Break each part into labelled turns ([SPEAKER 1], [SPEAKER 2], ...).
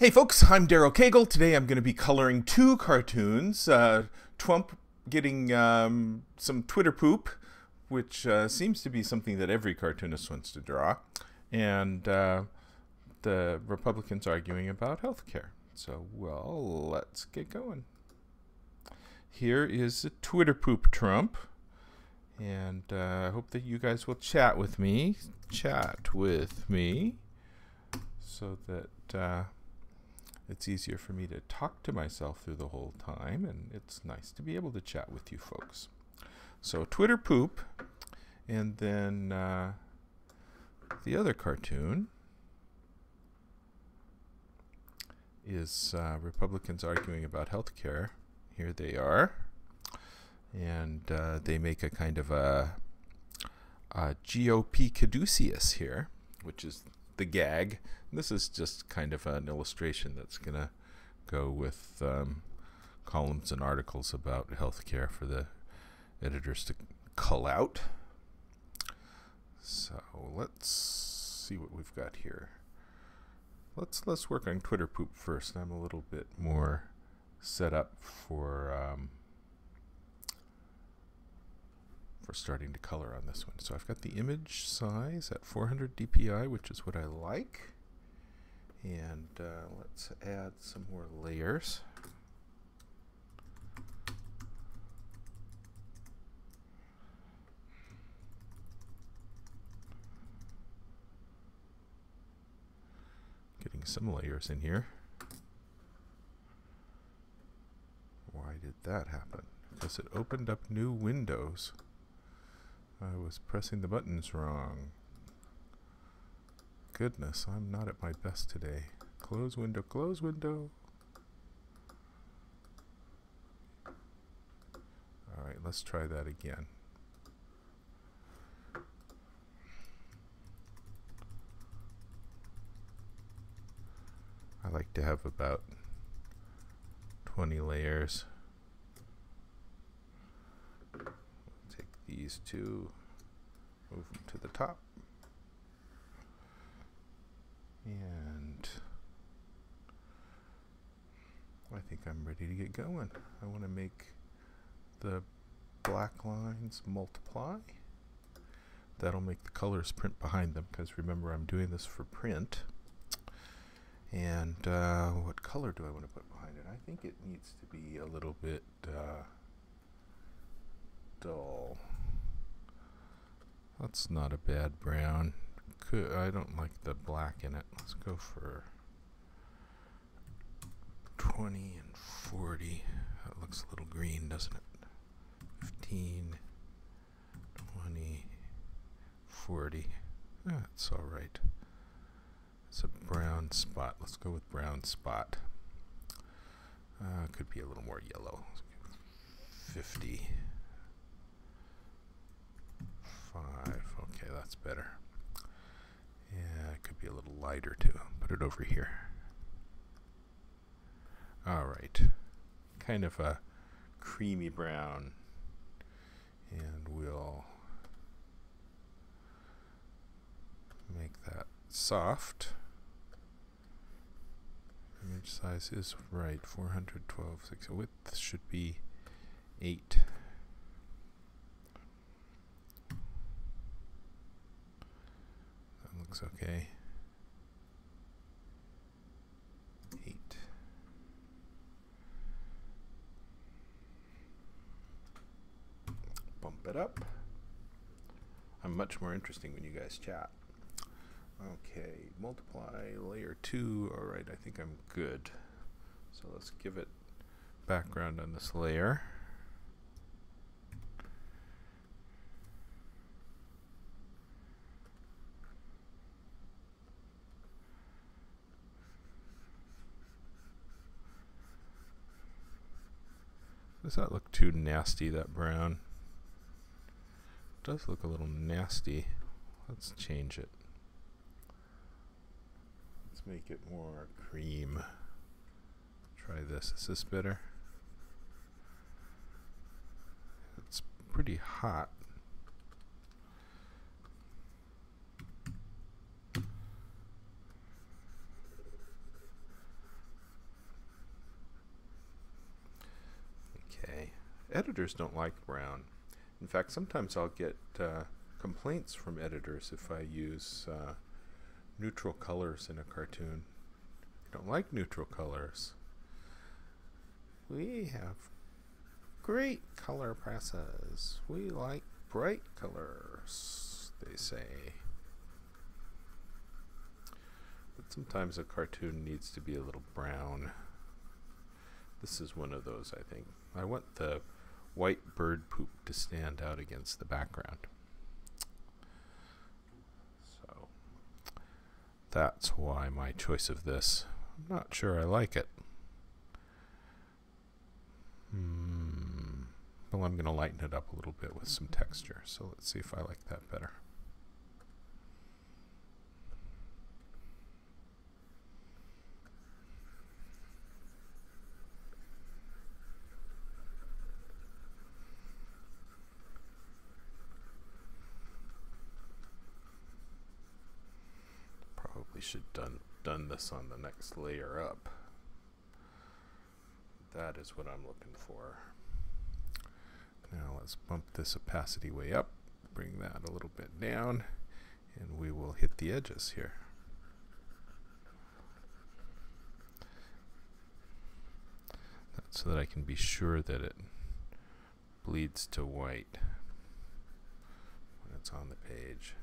[SPEAKER 1] Hey folks, I'm Daryl Cagle. Today I'm going to be coloring two cartoons. Uh, Twump getting um, some Twitter poop, which uh, seems to be something that every cartoonist wants to draw, and uh, the Republicans arguing about health care. So, well, let's get going. Here is a Twitter poop Trump, and uh, I hope that you guys will chat with me. Chat with me so that uh, it's easier for me to talk to myself through the whole time, and it's nice to be able to chat with you folks. So, Twitter poop, and then uh, the other cartoon is uh, Republicans arguing about health care. Here they are. And uh, they make a kind of a, a GOP caduceus here, which is the gag. This is just kind of an illustration that's going to go with um, columns and articles about healthcare for the editors to cull out. So let's see what we've got here. Let's let's work on Twitter poop first. I'm a little bit more set up for um, for starting to color on this one. So I've got the image size at 400 dpi, which is what I like. And uh, let's add some more layers. Getting some layers in here. Why did that happen? Because it opened up new windows. I was pressing the buttons wrong. Goodness, I'm not at my best today. Close window, close window. Alright, let's try that again. I like to have about 20 layers. Take these two, move them to the top. And I think I'm ready to get going. I want to make the black lines multiply. That'll make the colors print behind them because remember I'm doing this for print. And uh, what color do I want to put behind it? I think it needs to be a little bit uh, dull. That's not a bad brown. Could, I don't like the black in it. Let's go for 20 and 40. That looks a little green, doesn't it? 15, 20, 40. That's all right. It's a brown spot. Let's go with brown spot. Uh, could be a little more yellow. 50. 5. Okay, that's better. Yeah, it could be a little lighter too. Put it over here. Alright. Kind of a creamy brown. And we'll make that soft. Image size is right, 412, 6. Width should be 8. That looks okay. 8. Bump it up. I'm much more interesting when you guys chat. Okay, multiply layer 2. Alright, I think I'm good. So let's give it background on this layer. Does that look too nasty, that brown? It does look a little nasty. Let's change it. Let's make it more cream. Try this. Is this better? It's pretty hot. Editors don't like brown. In fact, sometimes I'll get uh, complaints from editors if I use uh, neutral colors in a cartoon. I don't like neutral colors. We have great color presses. We like bright colors, they say. But sometimes a cartoon needs to be a little brown. This is one of those, I think. I want the white bird poop to stand out against the background. So that's why my choice of this. I'm not sure I like it. Hmm. Well, I'm going to lighten it up a little bit with some texture. So let's see if I like that better. Probably should done done this on the next layer up. That is what I'm looking for. Now let's bump this opacity way up, bring that a little bit down, and we will hit the edges here. That's so that I can be sure that it bleeds to white when it's on the page.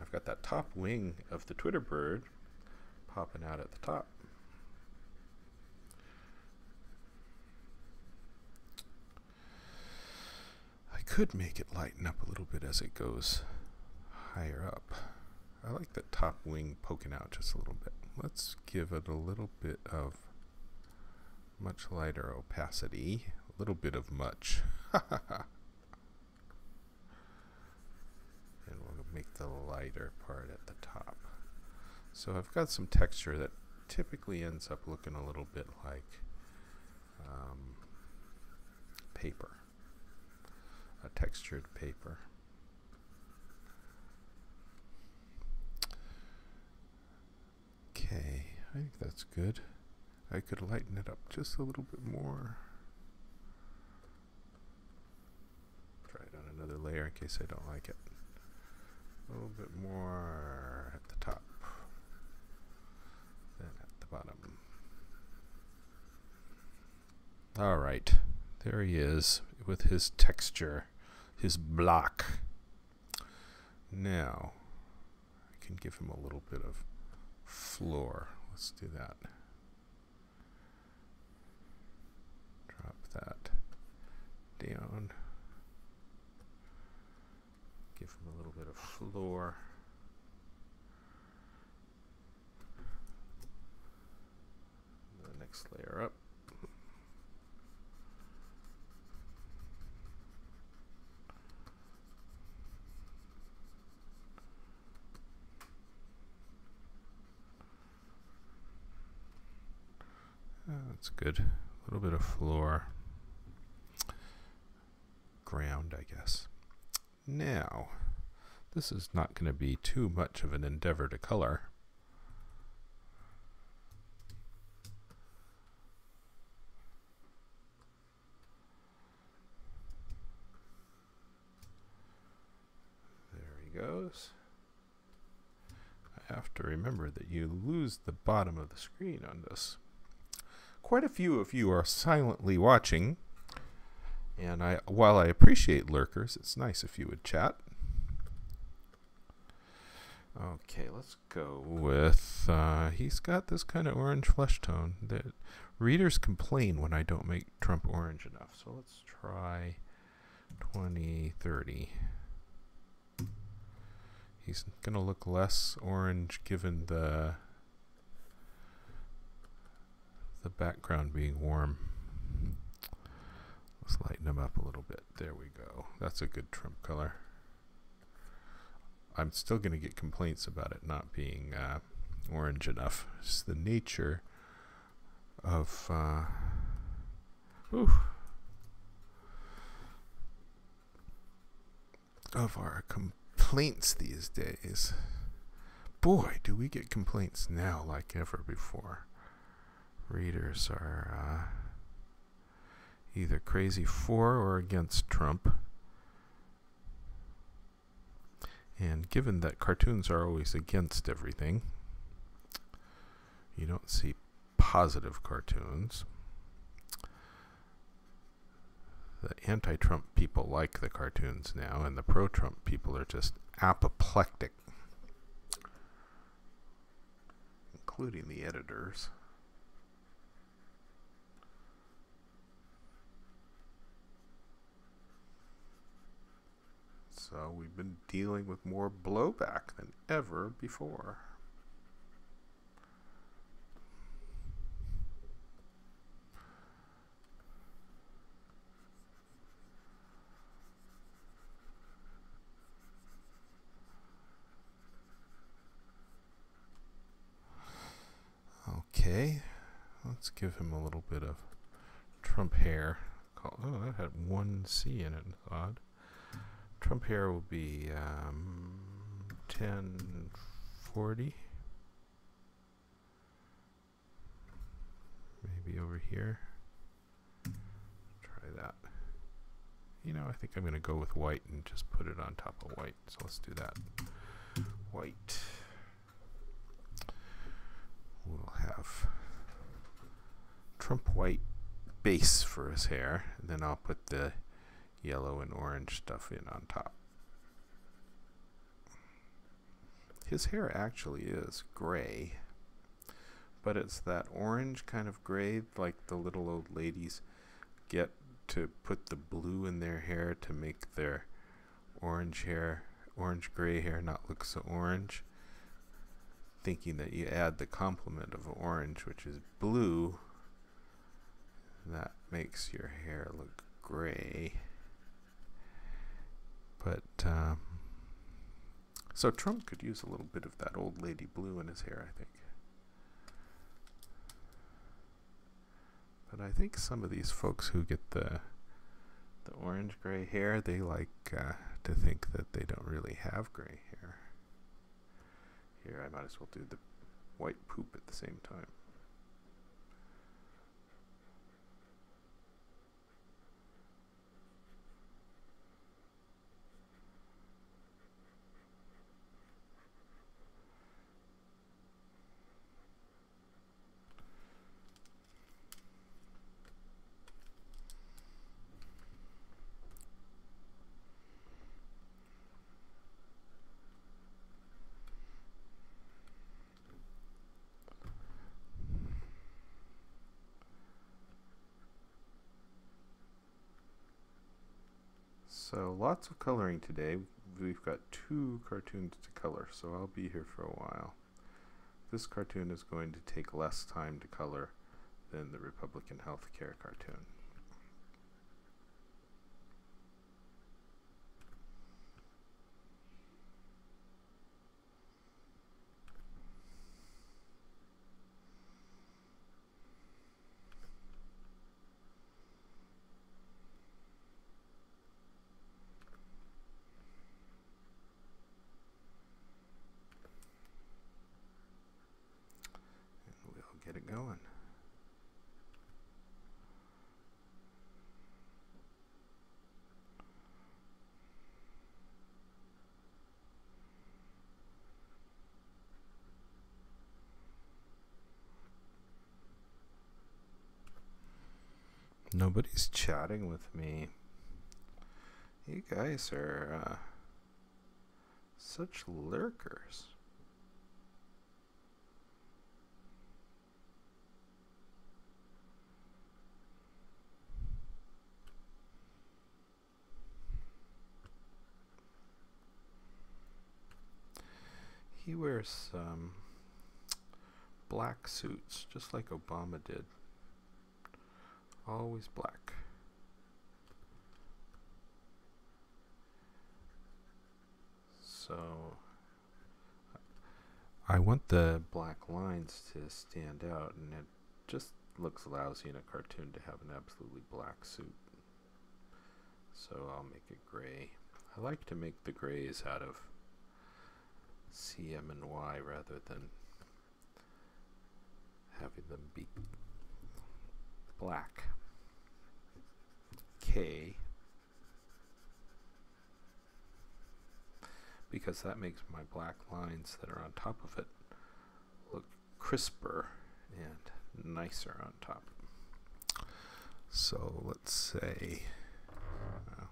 [SPEAKER 1] I've got that top wing of the Twitter bird popping out at the top. I could make it lighten up a little bit as it goes higher up. I like that top wing poking out just a little bit. Let's give it a little bit of much lighter opacity. A little bit of much. and we'll make the lighter part at the top. So I've got some texture that typically ends up looking a little bit like um, paper a textured paper. Okay, I think that's good. I could lighten it up just a little bit more. Try it on another layer in case I don't like it. A little bit more at the top, then at the bottom. All right, there he is with his texture his block. Now, I can give him a little bit of floor. Let's do that. Drop that down. Give him little bit of floor. The next layer up. Uh, that's good. A little bit of floor. Ground, I guess. Now, this is not going to be too much of an endeavor to color. There he goes. I have to remember that you lose the bottom of the screen on this quite a few of you are silently watching. And I, while I appreciate lurkers, it's nice if you would chat. Okay, let's go with, uh, he's got this kind of orange flesh tone. that readers complain when I don't make Trump orange enough. So let's try 2030. He's going to look less orange given the the background being warm. Let's lighten them up a little bit. There we go. That's a good Trump color. I'm still going to get complaints about it not being uh, orange enough. It's the nature of uh, of our complaints these days. Boy, do we get complaints now like ever before readers are uh, either crazy for or against Trump. And given that cartoons are always against everything, you don't see positive cartoons. The anti Trump people like the cartoons now, and the pro Trump people are just apoplectic, including the editors. So we've been dealing with more blowback than ever before. Okay, let's give him a little bit of Trump hair. Oh, that had one C in it. Odd. Trump hair will be um, 1040. Maybe over here. Try that. You know, I think I'm going to go with white and just put it on top of white. So let's do that. White. We'll have Trump white base for his hair. And then I'll put the yellow and orange stuff in on top. His hair actually is gray, but it's that orange kind of gray like the little old ladies get to put the blue in their hair to make their orange hair, orange gray hair not look so orange. Thinking that you add the complement of orange, which is blue, that makes your hair look gray. But um, so Trump could use a little bit of that old lady blue in his hair, I think. But I think some of these folks who get the the orange gray hair, they like uh, to think that they don't really have gray hair. Here, I might as well do the white poop at the same time. So lots of coloring today. We've got two cartoons to color, so I'll be here for a while. This cartoon is going to take less time to color than the Republican healthcare cartoon. Nobody's chatting with me. You guys are uh, such lurkers. He wears um, black suits, just like Obama did. Always black. So I want the black lines to stand out and it just looks lousy in a cartoon to have an absolutely black suit. So I'll make it gray. I like to make the grays out of CM and Y rather than having them be black.
[SPEAKER 2] K because that makes my black lines that are on top of it look crisper and nicer on top. So let's say, well,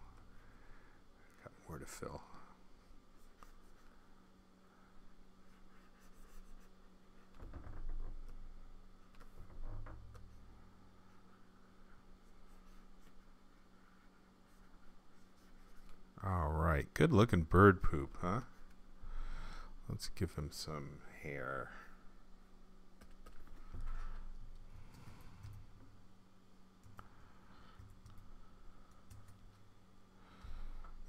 [SPEAKER 2] got more to fill. All right, good looking bird poop, huh? Let's give him some hair.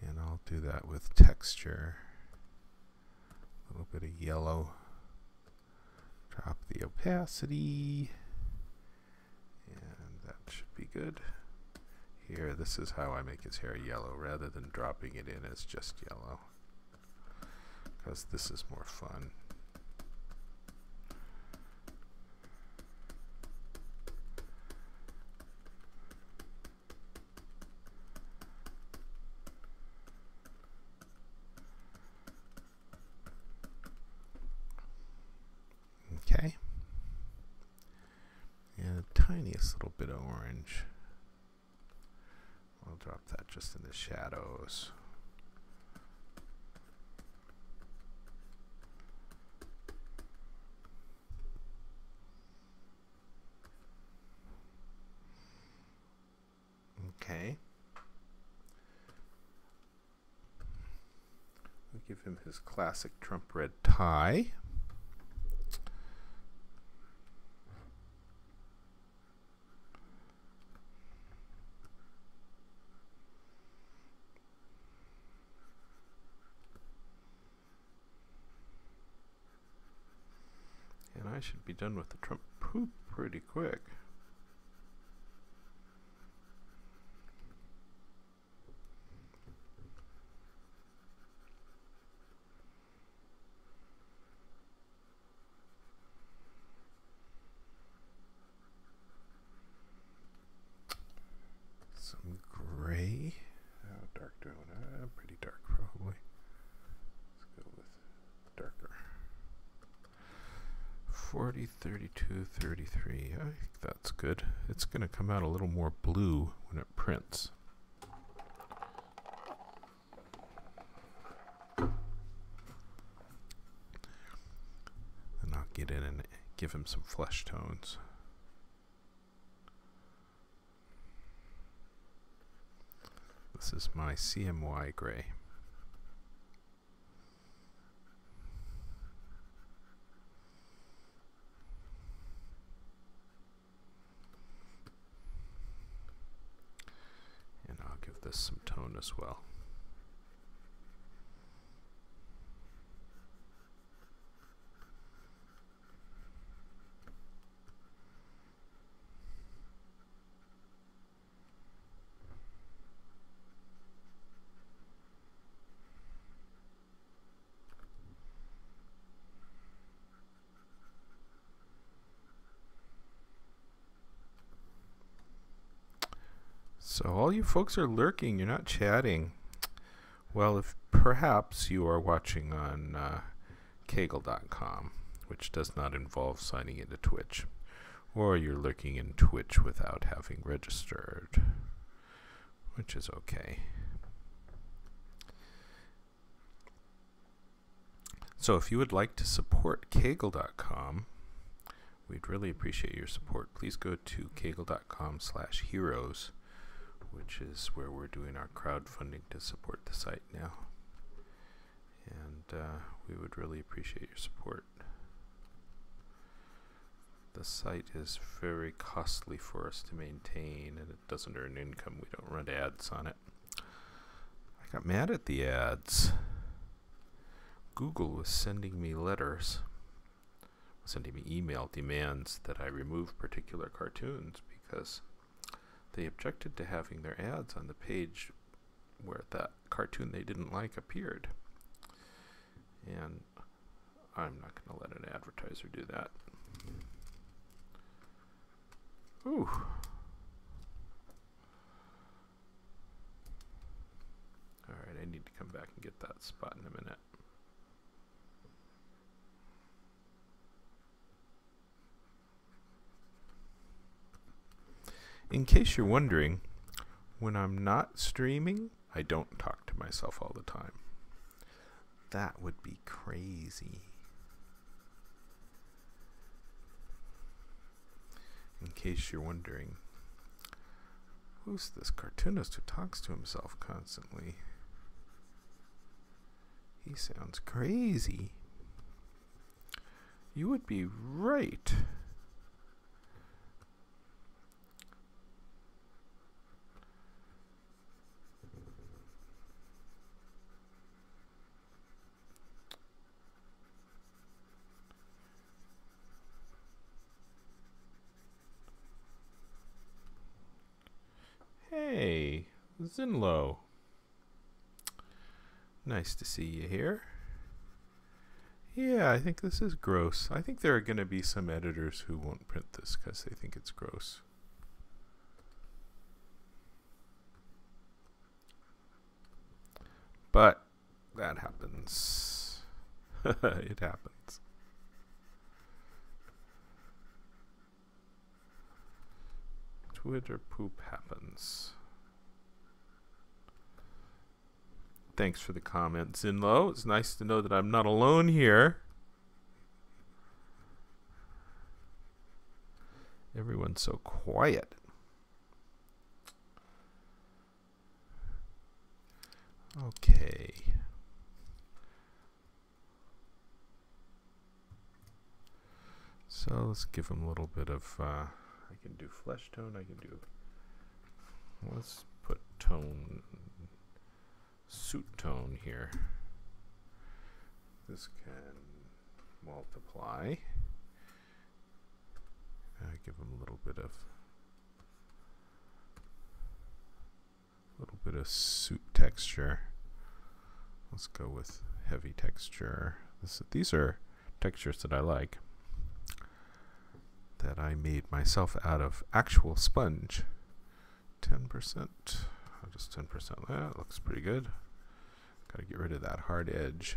[SPEAKER 2] And I'll do that with texture. A little bit of yellow. Drop the opacity. And that should be good. Here, this is how I make his hair yellow rather than dropping it in as just yellow. Because this is more fun. Okay. And the tiniest little bit of orange. I'll drop that just in the shadows. Okay. We'll give him his classic Trump red tie. And I should be done with the Trump poop pretty quick. Some gray. How dark do I want? Uh, pretty dark, probably. Let's go with darker. 40, 32, 33. I think that's good. It's going to come out a little more blue when it prints. And I'll get in and give him some flesh tones. This is my CMY gray. And I'll give this some tone as well. So all you folks are lurking, you're not chatting. Well, if perhaps you are watching on uh, Cagle.com, which does not involve signing into Twitch, or you're lurking in Twitch without having registered, which is okay. So if you would like to support Cagle.com, we'd really appreciate your support. Please go to Cagle.com slash heroes which is where we're doing our crowdfunding to support the site now. And uh, we would really appreciate your support. The site is very costly for us to maintain and it doesn't earn income. We don't run ads on it. I got mad at the ads. Google was sending me letters, sending me email demands that I remove particular cartoons because they objected to having their ads on the page where that cartoon they didn't like appeared. And I'm not going to let an advertiser do that. Ooh. Alright, I need to come back and get that spot in a minute. In case you're wondering, when I'm not streaming, I don't talk to myself all the time. That would be crazy. In case you're wondering, who's this cartoonist who talks to himself constantly? He sounds crazy. You would be right. Hey, Zinlo. Nice to see you here. Yeah, I think this is gross. I think there are going to be some editors who won't print this because they think it's gross. But that happens. it happens. Twitter poop happens. Thanks for the comment, Zinlo. It's nice to know that I'm not alone here. Everyone's so quiet. Okay. So let's give him a little bit of, uh, I can do flesh tone, I can do, let's put tone, suit tone here. This can multiply. Give them a little bit of, a little bit of suit texture. Let's go with heavy texture. This, these are textures that I like that I made myself out of actual sponge. 10%, just 10%. That looks pretty good. Gotta get rid of that hard edge.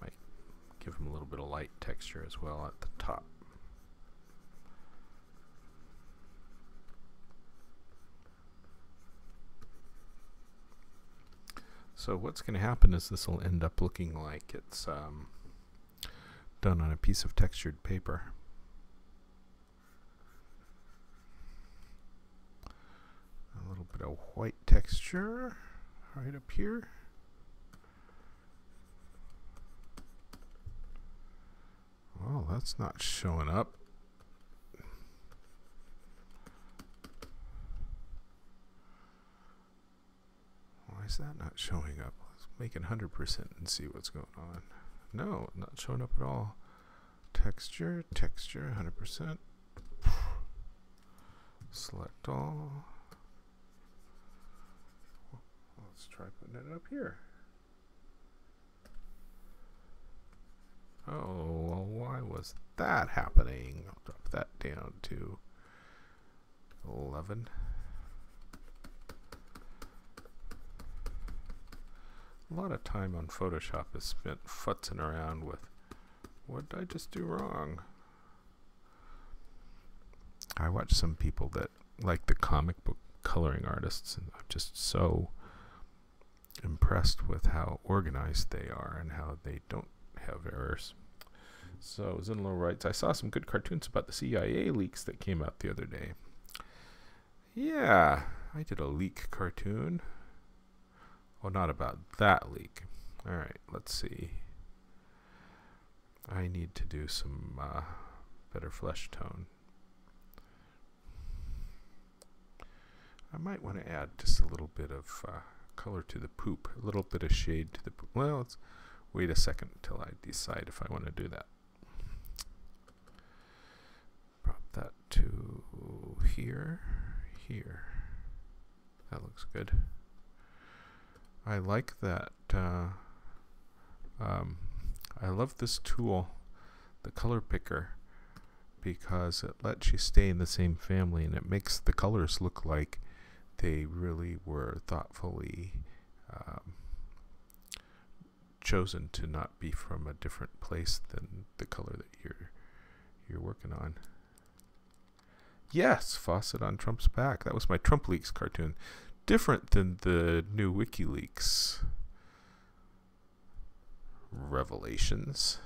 [SPEAKER 2] Might give him a little bit of light texture as well at the top. So what's going to happen is this will end up looking like it's um, done on a piece of textured paper. A little bit of white texture right up here. Well, that's not showing up. Is that not showing up? Let's make it 100% and see what's going on. No, not showing up at all. Texture, texture, 100%. Select all. Let's try putting it up here. Oh, well, why was that happening? I'll drop that down to 11. A lot of time on Photoshop is spent futzing around with what did I just do wrong? I watch some people that like the comic book coloring artists, and I'm just so impressed with how organized they are and how they don't have errors. So Zinlo writes, I saw some good cartoons about the CIA leaks that came out the other day. Yeah, I did a leak cartoon. Well, not about that leak. Alright, let's see. I need to do some uh, better flesh tone. I might want to add just a little bit of uh, color to the poop, a little bit of shade to the poop. Well, let's wait a second until I decide if I want to do that. Prop that to here, here. That looks good. I like that. Uh, um, I love this tool, the color picker, because it lets you stay in the same family and it makes the colors look like they really were thoughtfully um, chosen to not be from a different place than the color that you're you're working on. Yes, faucet on Trump's back. That was my Trump Leaks cartoon. Different than the new WikiLeaks revelations.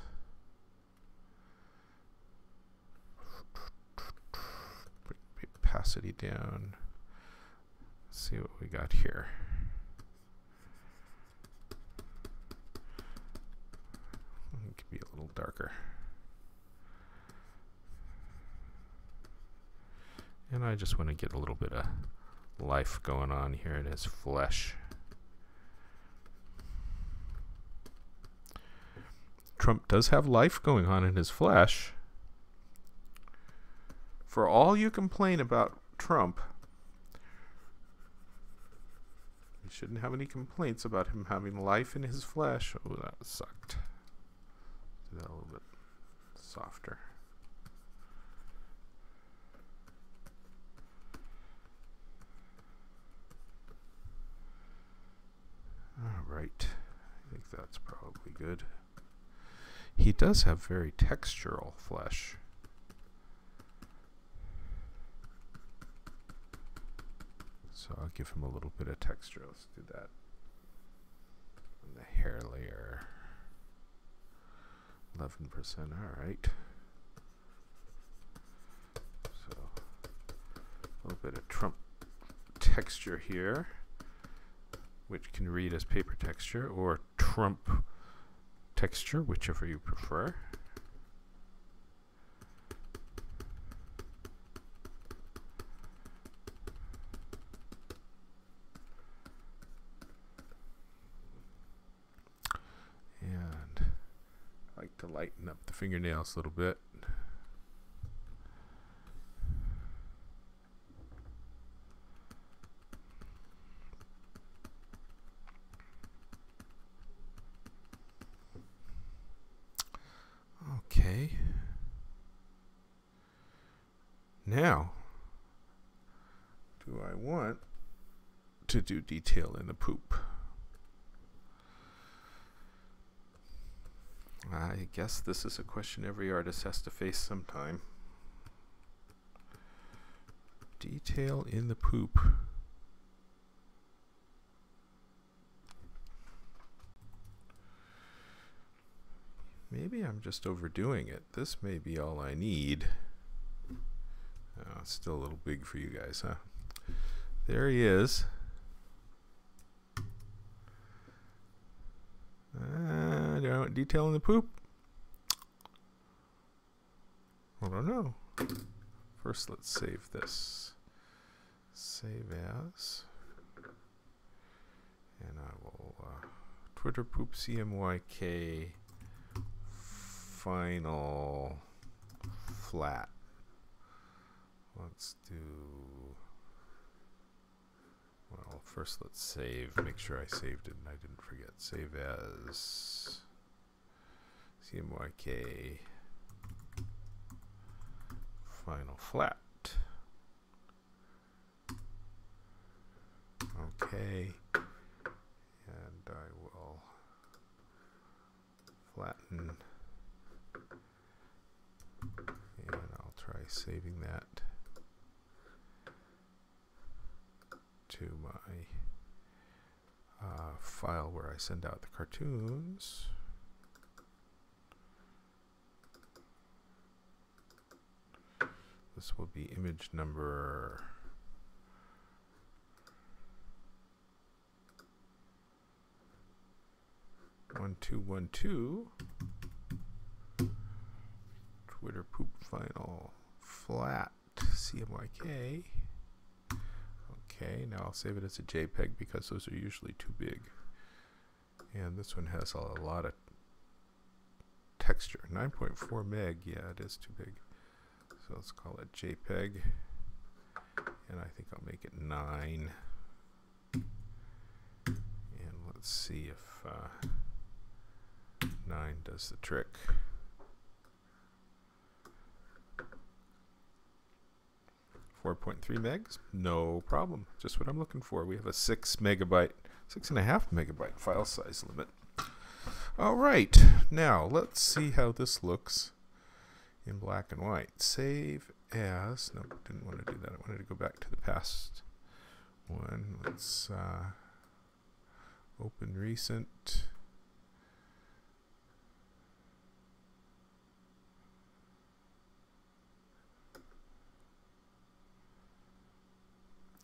[SPEAKER 2] Bring down. Let's see what we got here. It could be a little darker. And I just want to get a little bit of life going on here in his flesh. Trump does have life going on in his flesh. For all you complain about Trump, you shouldn't have any complaints about him having life in his flesh. Oh, that sucked. Do that a little bit softer. All right. I think that's probably good. He does have very textural flesh. So I'll give him a little bit of texture. Let's do that on the hair layer. 11%. All right. So a little bit of Trump texture here, which can read as paper texture or Trump texture, whichever you prefer. And I like to lighten up the fingernails a little bit. Okay. Now, do I want to do detail in the poop? I guess this is a question every artist has to face sometime. Detail in the poop. Maybe I'm just overdoing it. This may be all I need. Oh, it's still a little big for you guys, huh? There he is. Uh, do I want detail in the poop? I don't know. First, let's save this. Save as. And I will uh, Twitter poop CMYK final flat. Let's do. Well, first let's save. Make sure I saved it and I didn't forget. Save as CMYK final flat. Okay. And I will flatten and I'll try saving that to my uh, file where I send out the cartoons. This will be image number one two one two. Twitter poop final flat CMYK. Okay, now I'll save it as a JPEG because those are usually too big. And this one has a lot of texture. 9.4 meg, yeah, it is too big. So let's call it JPEG. And I think I'll make it 9. And Let's see if uh, 9 does the trick. Four point three megs, no problem. Just what I'm looking for. We have a six megabyte, six and a half megabyte file size limit. All right, now let's see how this looks in black and white. Save as. No, didn't want to do that. I wanted to go back to the past one. Let's uh, open recent.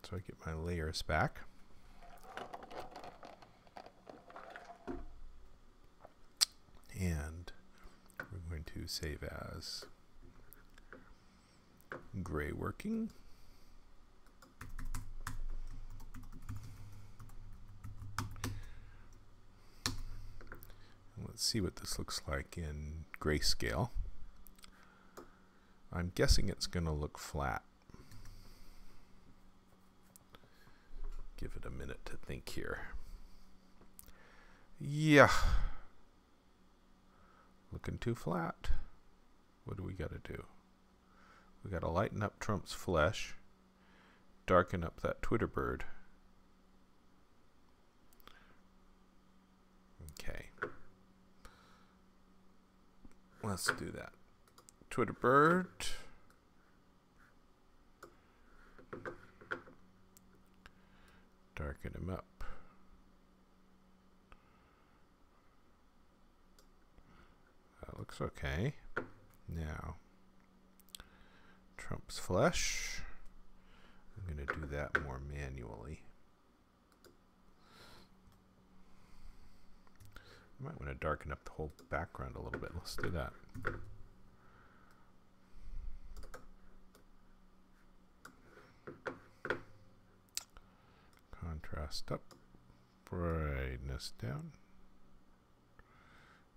[SPEAKER 2] So I get my layers back. And we're going to save as gray working. Let's see what this looks like in grayscale. I'm guessing it's going to look flat. Give it a minute to think here. Yeah. Looking too flat. What do we got to do? We got to lighten up Trump's flesh, darken up that Twitter bird. Okay. Let's do that. Twitter bird. Darken him up. That looks okay. Now, Trump's flesh. I'm going to do that more manually. I might want to darken up the whole background a little bit. Let's do that. Contrast up, brightness down.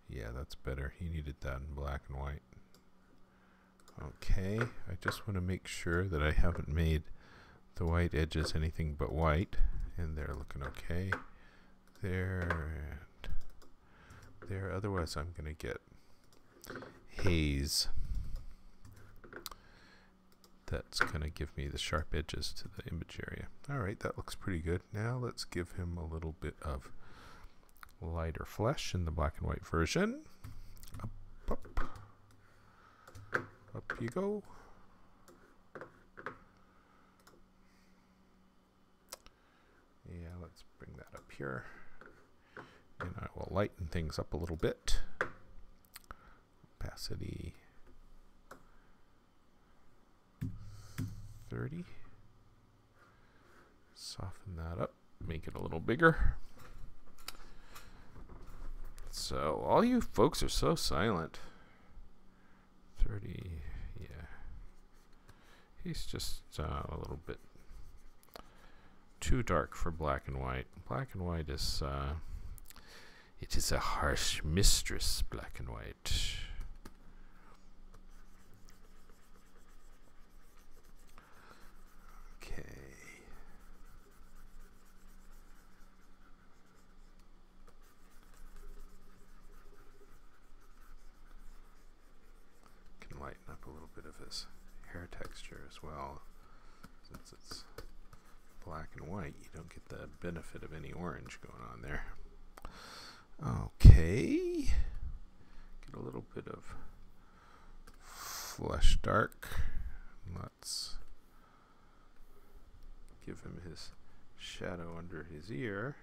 [SPEAKER 2] Yeah, that's better. He needed that in black and white. Okay, I just want to make sure that I haven't made the white edges anything but white. And they're looking okay. There and there. Otherwise, I'm going to get haze. That's going to give me the sharp edges to the image area. Alright, that looks pretty good. Now let's give him a little bit of lighter flesh in the black and white version. Up, up. Up you go. Yeah, let's bring that up here. And I will lighten things up a little bit. Opacity 30. Soften that up, make it a little bigger. So, all you folks are so silent. 30, yeah. He's just uh, a little bit too dark for black and white. Black and white is, uh, it is a harsh mistress, black and white. Okay. Can lighten up hair texture as well. Since it's black and white, you don't get the benefit of any orange going on there. Okay. Get a little bit of flesh dark. Let's give him his shadow under his ear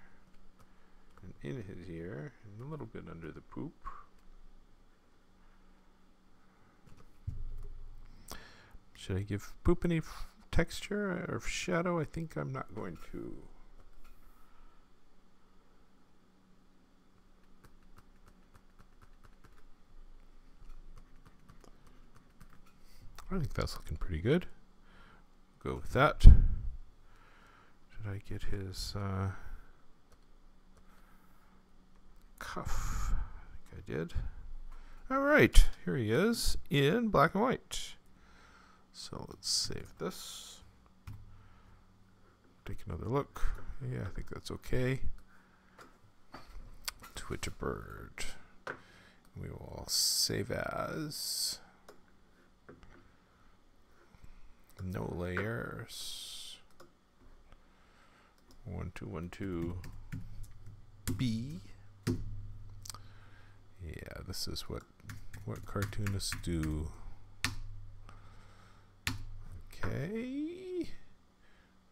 [SPEAKER 2] and in his ear and a little bit under the poop. Should I give poop any texture or shadow? I think I'm not going to. I think that's looking pretty good. Go with that. Did I get his uh, cuff? I think I did. All right, here he is in black and white. So let's save this. Take another look. Yeah, I think that's okay.
[SPEAKER 1] Twitterbird. We will save as no layers. One two one two B. Yeah, this is what what cartoonists do. Okay.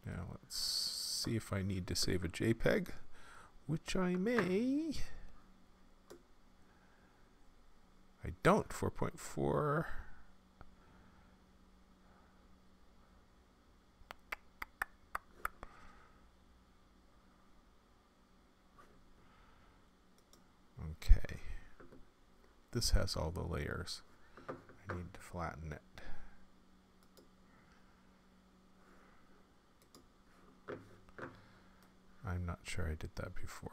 [SPEAKER 1] Now let's see if I need to save a JPEG, which I may. I don't. 4.4. Okay. This has all the layers. I need to flatten it. I'm not sure I did that before.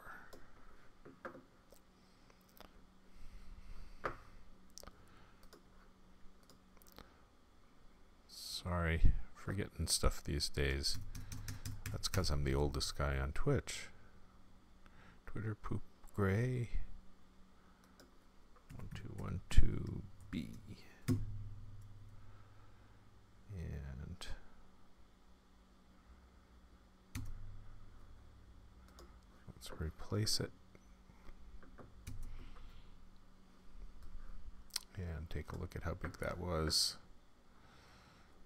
[SPEAKER 1] Sorry, forgetting stuff these days. That's because I'm the oldest guy on Twitch. Twitter poop gray. One two one two B. And let's replace it. And take a look at how big that was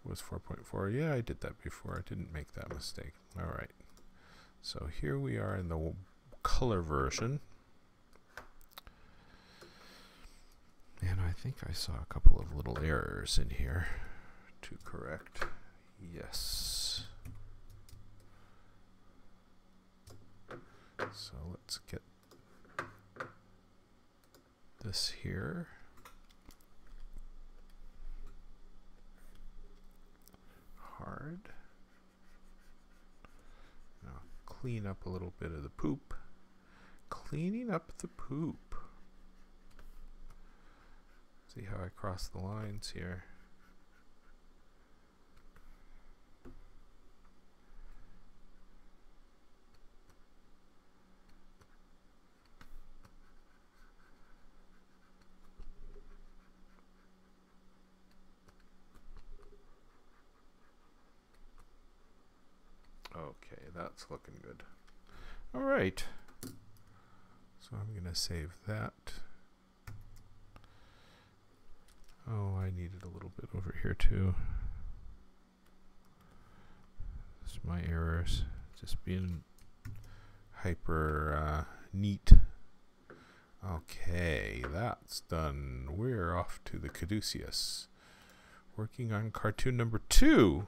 [SPEAKER 1] was 4.4. Yeah, I did that before. I didn't make that mistake. All right. So here we are in the color version. And I think I saw a couple of little errors in here to correct. Yes. So let's get this here. hard. Now clean up a little bit of the poop. Cleaning up the poop. See how I cross the lines here. Okay, that's looking good. All right. So I'm going to save that. Oh, I needed a little bit over here too. It's my errors. Just being hyper uh, neat. Okay, that's done. We're off to the Caduceus. Working on cartoon number two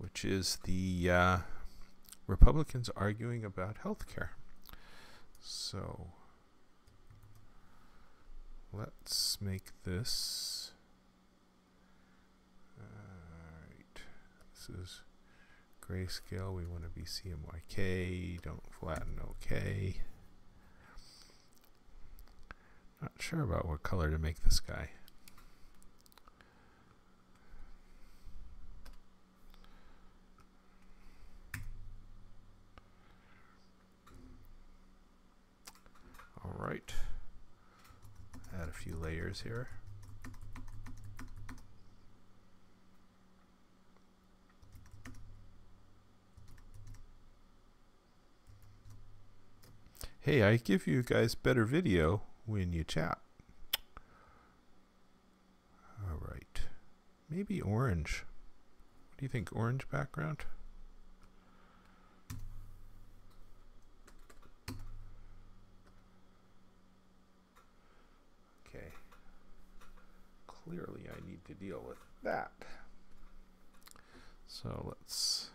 [SPEAKER 1] which is the uh, Republicans arguing about health care. So let's make this. Alright, this is grayscale. We want to be CMYK. Don't flatten OK. Not sure about what color to make this guy. All right. Add a few layers here. Hey, I give you guys better video when you chat. All right. Maybe orange. What do you think? Orange background? Clearly I need to deal with that. So let's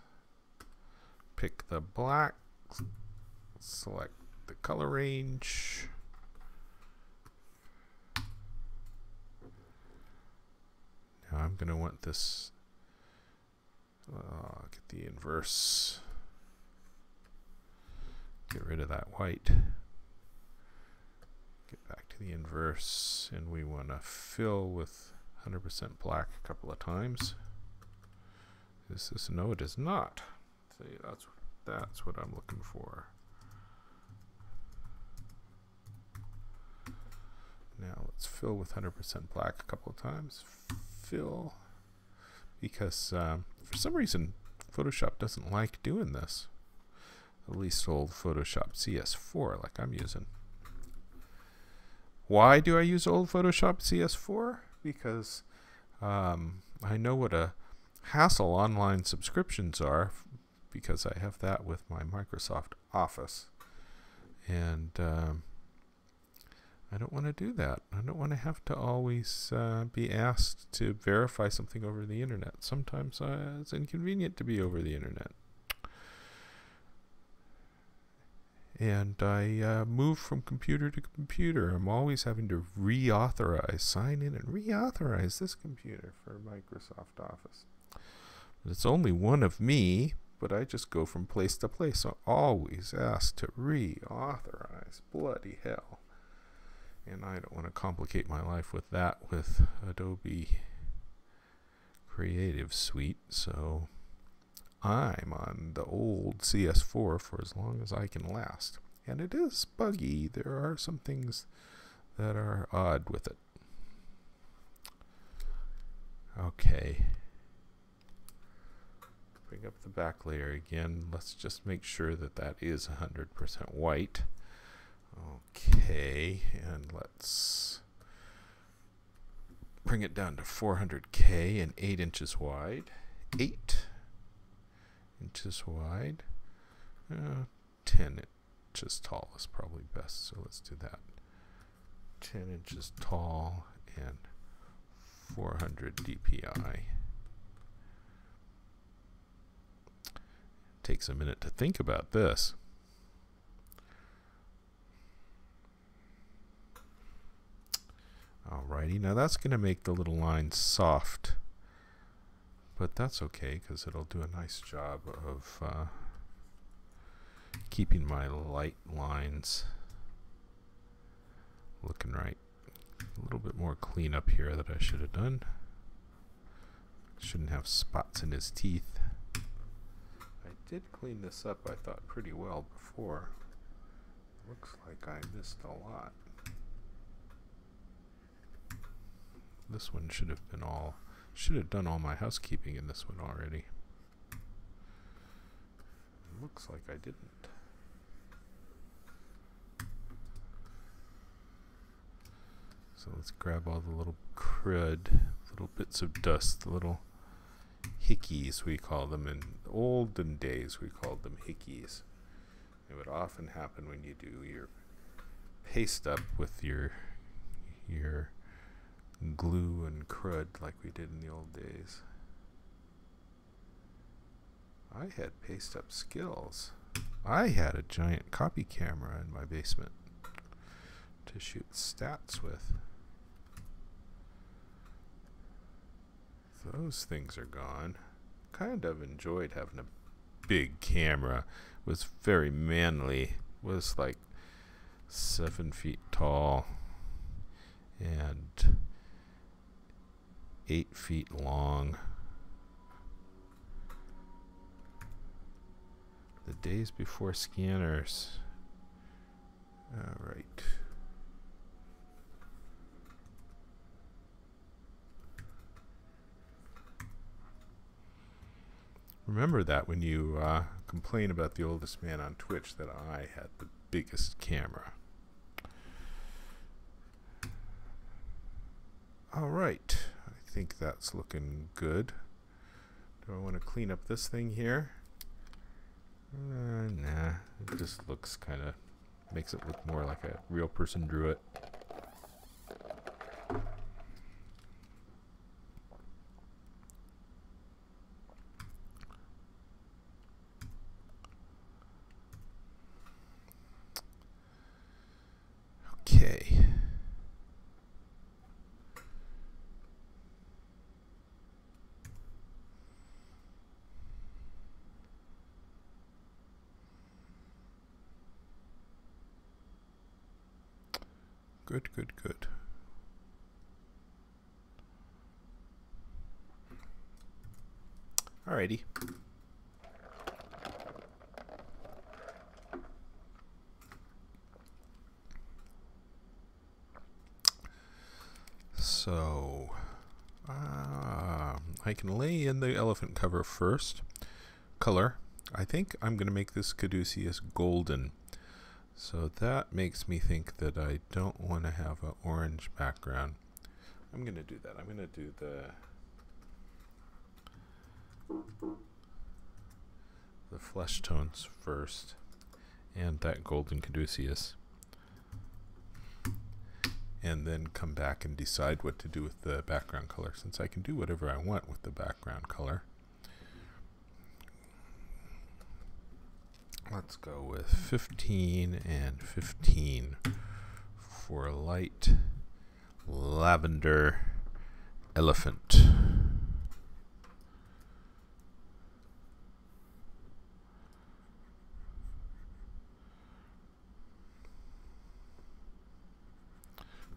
[SPEAKER 1] pick the black, select the color range. Now I'm going to want this, uh, get the inverse, get rid of that white get back to the inverse and we want to fill with 100% black a couple of times. This is no, it is not. See, that's that's what I'm looking for.
[SPEAKER 2] Now let's fill with 100% black a couple of times. Fill. Because um, for some reason, Photoshop doesn't like doing this. At least old Photoshop CS4 like I'm using. Why do I use old Photoshop CS4? Because um, I know what a hassle online subscriptions are because I have that with my Microsoft Office. And um, I don't want to do that. I don't want to have to always uh, be asked to verify something over the internet. Sometimes uh, it's inconvenient to be over the internet. And I uh, move from computer to computer. I'm always having to reauthorize, sign in and reauthorize this computer for Microsoft Office. But it's only one of me, but I just go from place to place. So always asked to reauthorize. Bloody hell. And I don't want to complicate my life with that with Adobe Creative Suite. So I'm on the old CS4 for as long as I can last. And it is buggy. There are some things that are odd with it. Okay. Bring up the back layer again. Let's just make sure that that is 100% white. Okay, and let's bring it down to 400k and 8 inches wide. 8 inches wide. Uh, 10 inches tall is probably best, so let's do that. 10 inches tall and 400 dpi. Takes a minute to think about this. Alrighty, now that's going to make the little lines soft but that's okay because it'll do a nice job of uh, keeping my light lines looking right. A little bit more cleanup here that I should have done. Shouldn't have spots in his teeth. I did clean this up, I thought, pretty well before. Looks like I missed a lot. This one should have been all should have done all my housekeeping in this one already. Looks like I didn't. So let's grab all the little crud, little bits of dust, the little hickeys we call them. In olden days we called them hickeys. It would often happen when you do your paste up with your your glue and crud like we did in the old days. I had paste up skills. I had a giant copy camera in my basement to shoot stats with. Those things are gone. Kind of enjoyed having a big camera. It was very manly. Was like seven feet tall and eight feet long. The days before scanners. All right. Remember that when you uh, complain about the oldest man on Twitch that I had the biggest camera. All right think that's looking good. Do I want to clean up this thing here? Uh, nah, it just looks kind of, makes it look more like a real person drew it. Good, good, good. Alrighty. So, uh, I can lay in the elephant cover first. Color. I think I'm going to make this caduceus golden. So that makes me think that I don't want to have an orange background. I'm going to do that. I'm going to do the the flesh tones first and that golden caduceus and then come back and decide what to do with the background color since I can do whatever I want with the background color. Let's go with 15 and 15 for light lavender elephant.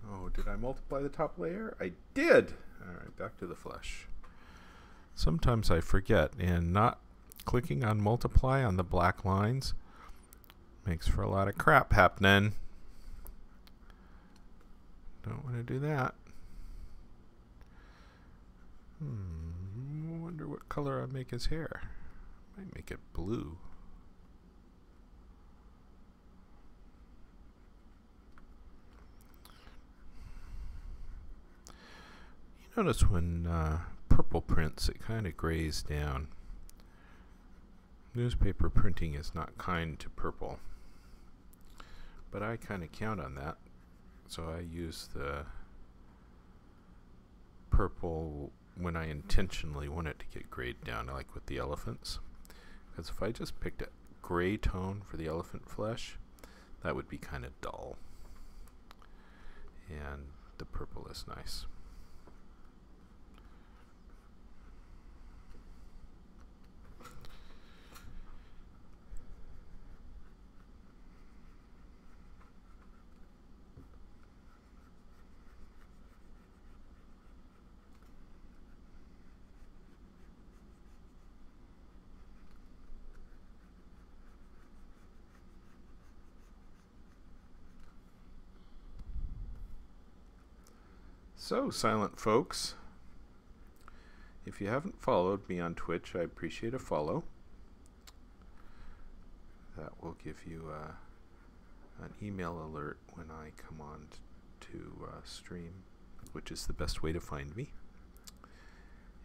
[SPEAKER 2] Oh, did I multiply the top layer? I did! Alright, back to the flesh. Sometimes I forget, and not clicking on multiply on the black lines makes for a lot of crap happening. Don't want to do that. Hmm, wonder what color I make his hair. Might make it blue. You notice when uh, purple prints, it kind of grays down. Newspaper printing is not kind to purple. But I kind of count on that. So I use the purple when I intentionally want it to get grayed down, like with the elephants. Because if I just picked a gray tone for the elephant flesh, that would be kind of dull. And the purple is nice. So, silent folks, if you haven't followed me on Twitch, I appreciate a follow. That will give you uh, an email alert when I come on to uh, stream, which is the best way to find me.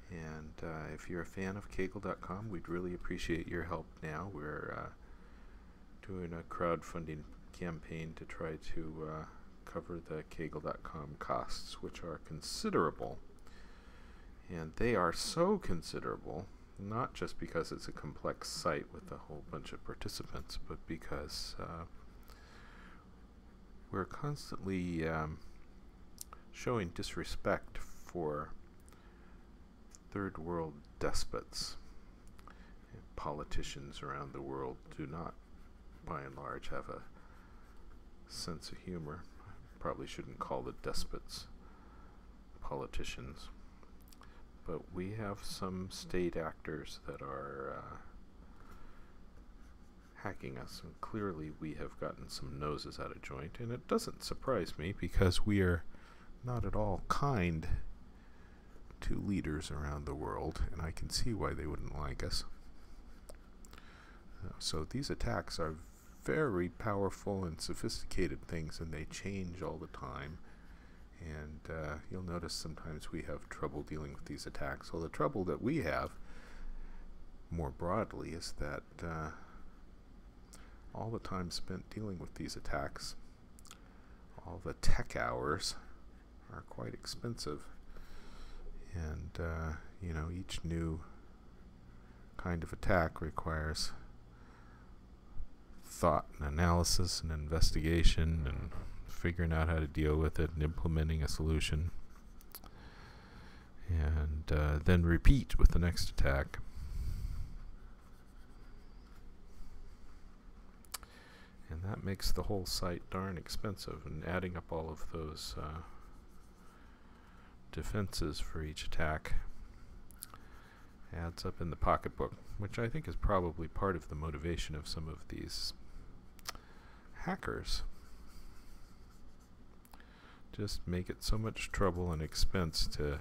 [SPEAKER 2] And uh, if you're a fan of Cagle.com, we'd really appreciate your help now. We're uh, doing a crowdfunding campaign to try to uh, cover the Cagle.com costs, which are considerable. And they are so considerable, not just because it's a complex site with a whole bunch of participants, but because uh, we're constantly um, showing disrespect for third world despots. Politicians around the world do not, by and large, have a sense of humor probably shouldn't call the despots politicians. But we have some state actors that are uh, hacking us, and clearly we have gotten some noses out of joint. And it doesn't surprise me because we are not at all kind to leaders around the world, and I can see why they wouldn't like us. Uh, so these attacks are very powerful and sophisticated things, and they change all the time. And uh, you'll notice sometimes we have trouble dealing with these attacks. Well, the trouble that we have, more broadly, is that uh, all the time spent dealing with these attacks, all the tech hours, are quite expensive. And, uh, you know, each new kind of attack requires thought and analysis and investigation and figuring out how to deal with it and implementing a solution. And uh, then repeat with the next attack. And that makes the whole site darn expensive. And adding up all of those uh, defenses for each attack adds up in the pocketbook, which I think is probably part of the motivation of some of these hackers just make it so much trouble and expense to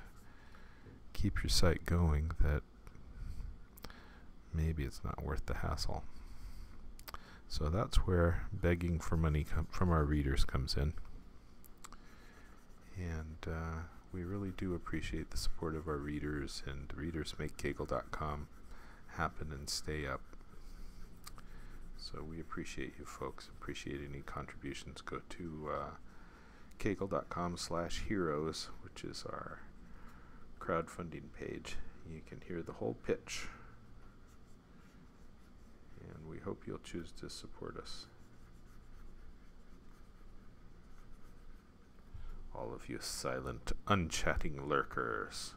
[SPEAKER 2] keep your site going that maybe it's not worth the hassle. So that's where begging for money from our readers comes in. And uh, we really do appreciate the support of our readers, and readers make Cagle.com happen and stay up. So we appreciate you folks. Appreciate any contributions. Go to uh, cagle.com slash heroes, which is our crowdfunding page. You can hear the whole pitch. And we hope you'll choose to support us. All of you silent, unchatting lurkers.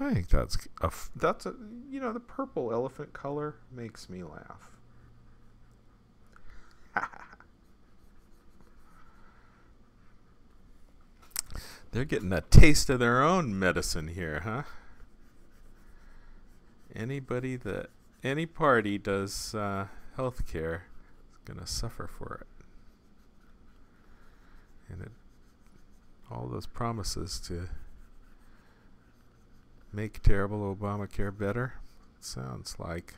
[SPEAKER 2] I think that's a f- that's a you know the purple elephant color makes me laugh. They're getting a taste of their own medicine here, huh? Anybody that any party does uh, healthcare is gonna suffer for it, and it all those promises to make terrible Obamacare better? Sounds like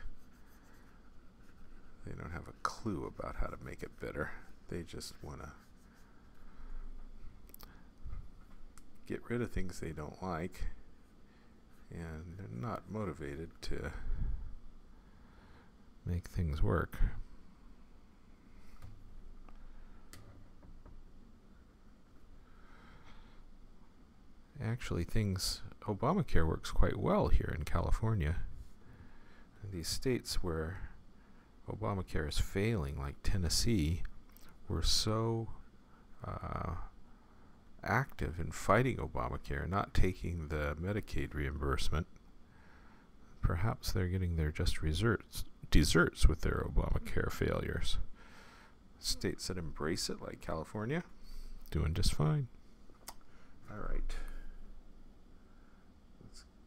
[SPEAKER 2] they don't have a clue about how to make it better. They just want to get rid of things they don't like, and they're not motivated to make things work. Actually, things Obamacare works quite well here in California. These states where Obamacare is failing, like Tennessee, were so uh, active in fighting Obamacare, not taking the Medicaid reimbursement. Perhaps they're getting their just desserts, desserts with their Obamacare failures. States that embrace it, like California, doing just fine. All right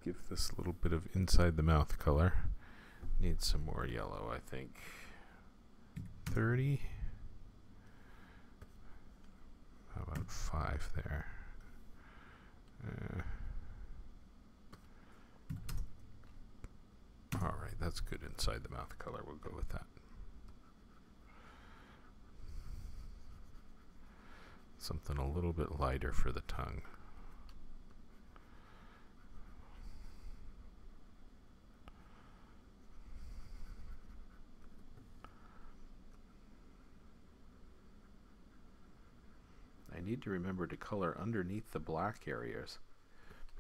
[SPEAKER 2] give this a little bit of inside the mouth color. Need some more yellow, I think. 30. How about 5 there? Uh, Alright, that's good inside the mouth color. We'll go with that. Something a little bit lighter for the tongue. Need to remember to color underneath the black areas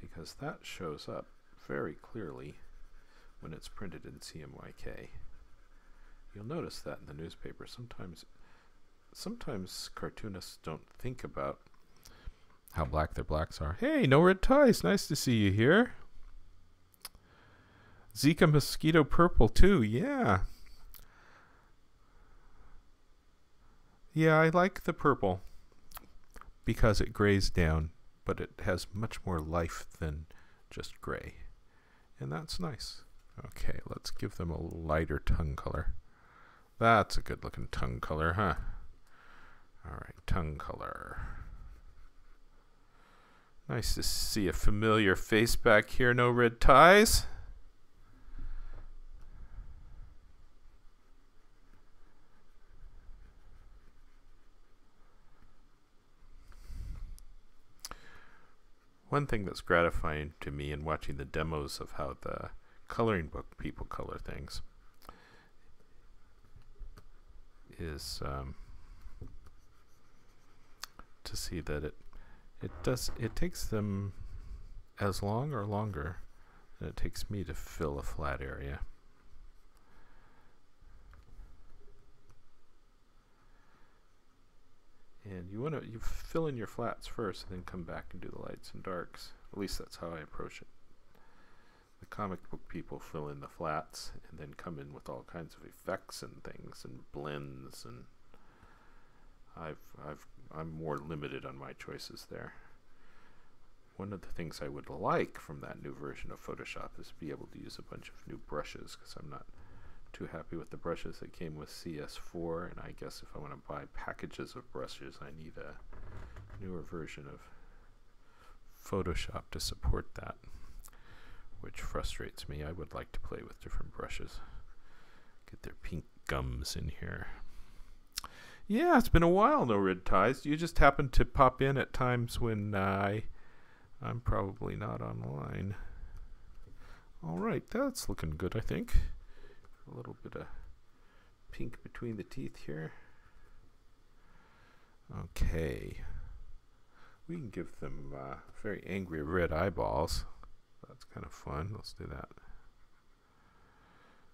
[SPEAKER 2] because that shows up very clearly when it's printed in CMYK. You'll notice that in the newspaper. Sometimes sometimes cartoonists don't think about how black their blacks are. Hey, no red ties. Nice to see you here. Zika mosquito purple too. Yeah. Yeah, I like the purple because it grays down, but it has much more life than just gray. And that's nice. Okay, let's give them a lighter tongue color. That's a good looking tongue color, huh? Alright, tongue color. Nice to see a familiar face back here, no red ties. One thing that's gratifying to me in watching the demos of how the coloring book people color things is um, to see that it it does it takes them as long or longer than it takes me to fill a flat area. And you want to you fill in your flats first and then come back and do the lights and darks. At least that's how I approach it. The comic book people fill in the flats and then come in with all kinds of effects and things and blends and I've I've I'm more limited on my choices there. one of the things I would like from that new version of Photoshop is to be able to use a bunch of new brushes because I'm not too happy with the brushes that came with CS4 and I guess if I want to buy packages of brushes I need a newer version of Photoshop to support that which frustrates me. I would like to play with different brushes. Get their pink gums in here. Yeah, it's been a while, no red ties. You just happen to pop in at times when uh, I, I'm probably not online. All right, that's looking good, I think. A little bit of pink between the teeth here. Okay. We can give them uh, very angry red eyeballs. That's kind of fun. Let's do that.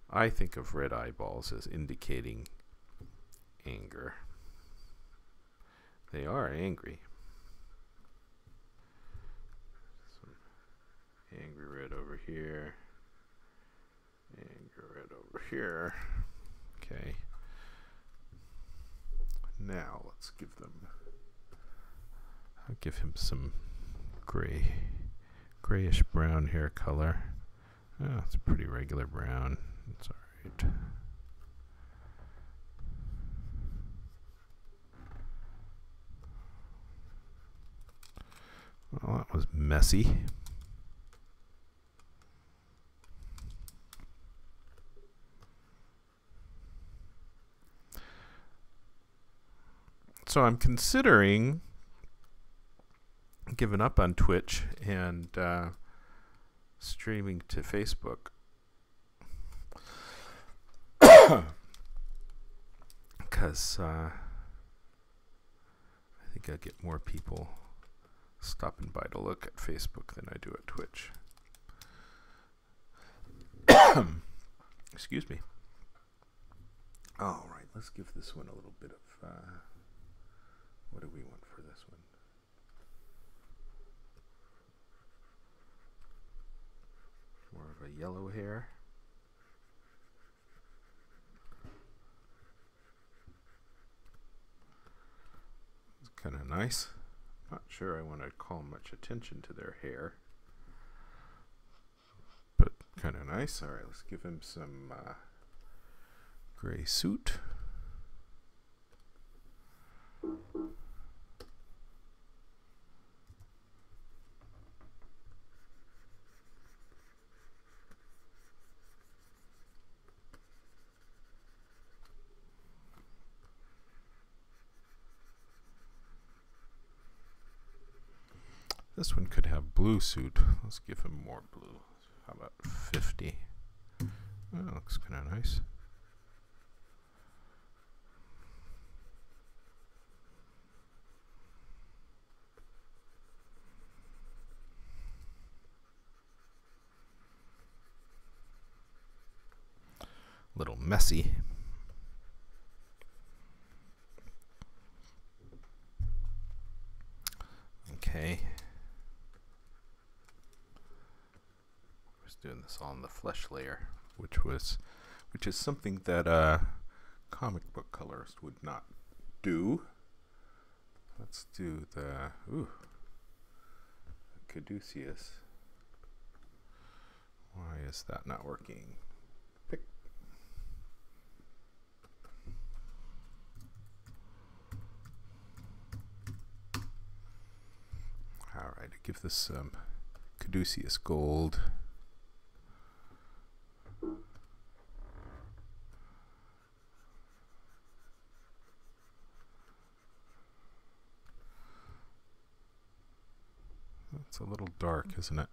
[SPEAKER 2] I think of red eyeballs as indicating anger. They are angry. Some angry red over here. Over here. Okay. Now let's give them. I'll give him some gray, grayish brown hair color. Oh, it's a pretty regular brown. It's alright. Well, that was messy. So I'm considering giving up on Twitch and uh, streaming to Facebook. Because uh, I think I'll get more people stopping by to look at Facebook than I do at Twitch. Excuse me. All right, let's give this one a little bit of. Uh, what do we want for this one? More of a yellow hair. It's kind of nice. Not sure I want to call much attention to their hair. But kind of nice. All right, let's give him some uh, gray suit. This one could have blue suit. Let's give him more blue. How about 50? That looks kind of nice. Little messy. Okay. Doing this on the flesh layer, which was, which is something that uh, comic book colorist would not do. Let's do the ooh, caduceus. Why is that not working? Pick. All right, give this some um, caduceus gold. It's a little dark, isn't it?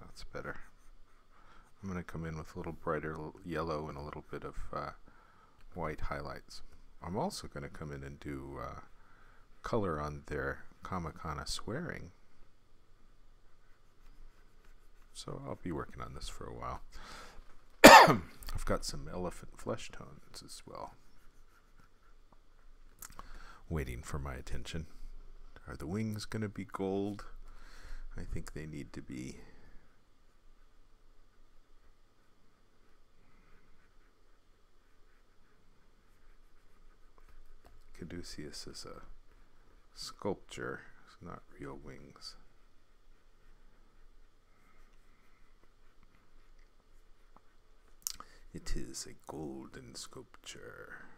[SPEAKER 2] That's better. I'm going to come in with a little brighter yellow and a little bit of uh, white highlights. I'm also going to come in and do uh, color on their Kamehameha swearing. So I'll be working on this for a while. I've got some elephant flesh tones as well. Waiting for my attention. Are the wings going to be gold? I think they need to be. Caduceus is a sculpture, it's not real wings. It is a golden sculpture.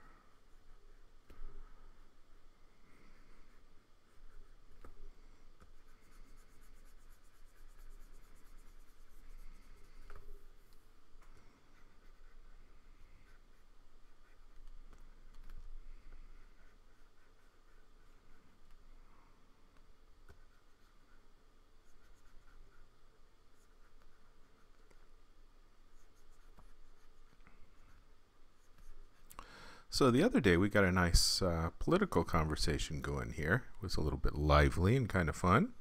[SPEAKER 2] So the other day we got a nice uh, political conversation going here. It was a little bit lively and kind of fun.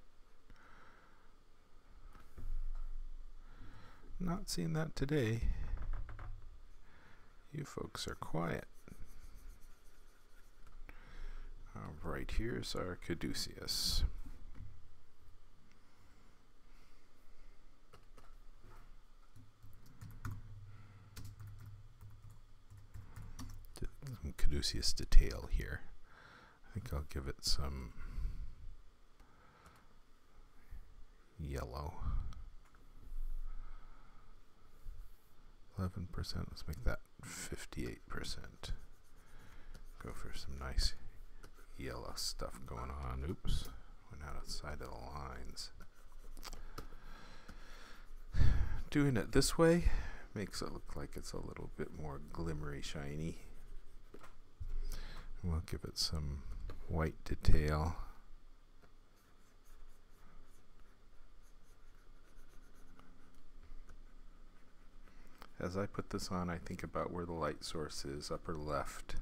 [SPEAKER 2] Not seeing that today. You folks are quiet. All right, here's our caduceus. Caduceus detail here. I think I'll give it some yellow. 11%, let's make that 58%. Go for some nice yellow stuff going on. Oops, went outside of the lines. Doing it this way makes it look like it's a little bit more glimmery shiny. We'll give it some white detail. As I put this on, I think about where the light source is, upper left.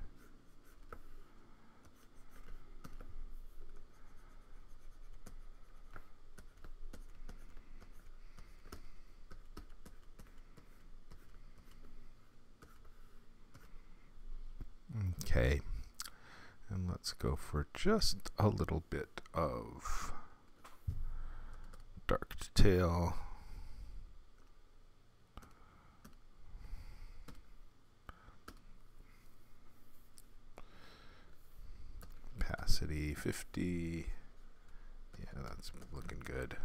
[SPEAKER 2] Okay. And let's go for just a little bit of dark detail. Opacity 50. Yeah, that's looking good.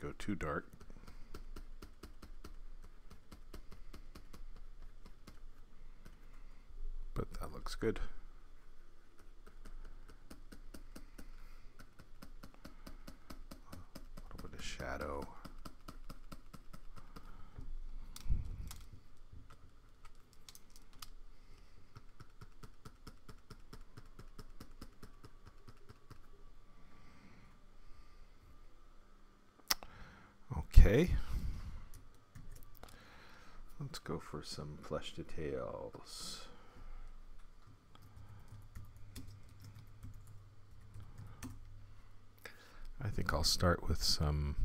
[SPEAKER 2] go too dark. But that looks good. A little bit of shadow. Okay. Let's go for some flesh details. I think I'll start with some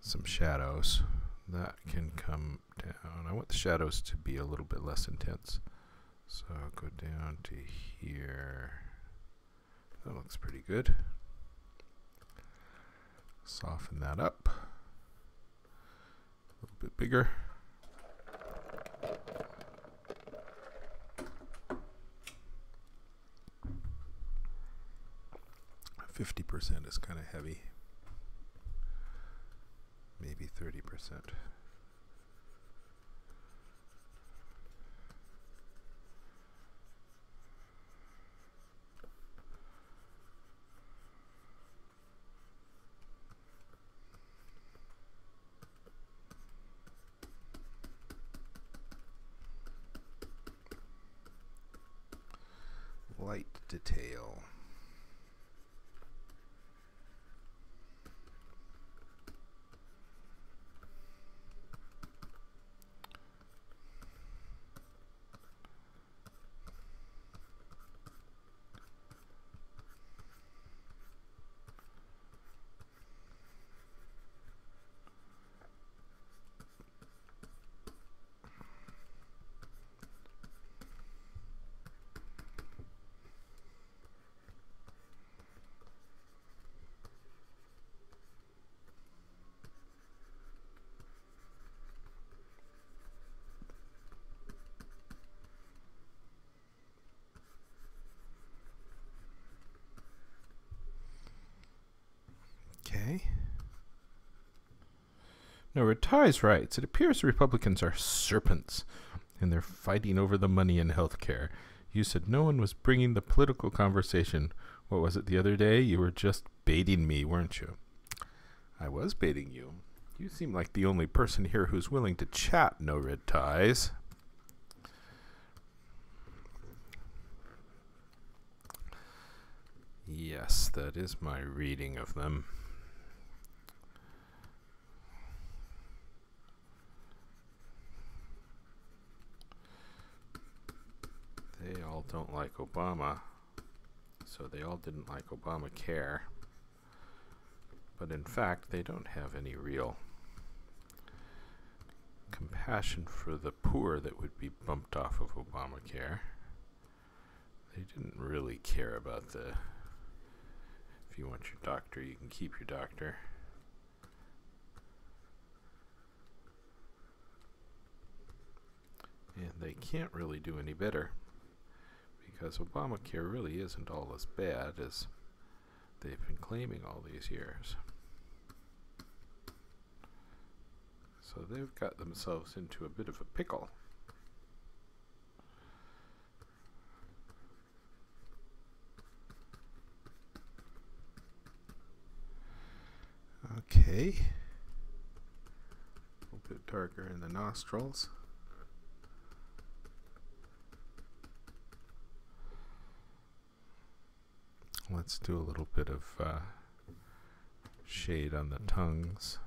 [SPEAKER 2] some shadows that can come down. I want the shadows to be a little bit less intense. So I'll go down to here. That looks pretty good. Soften that up. Bit bigger. Fifty percent is kind of heavy. Maybe thirty percent. No, Red Ties writes, it appears the Republicans are serpents, and they're fighting over the money in health care. You said no one was bringing the political conversation. What was it the other day? You were just baiting me, weren't you? I was baiting you. You seem like the only person here who's willing to chat, No Red Ties. Yes, that is my reading of them. They all don't like Obama, so they all didn't like Obamacare. But in fact, they don't have any real compassion for the poor that would be bumped off of Obamacare. They didn't really care about the if you want your doctor, you can keep your doctor. And they can't really do any better because Obamacare really isn't all as bad as they've been claiming all these years. So they've got themselves into a bit of a pickle. Okay. A little bit darker in the nostrils. Let's do a little bit of uh, shade on the tongues.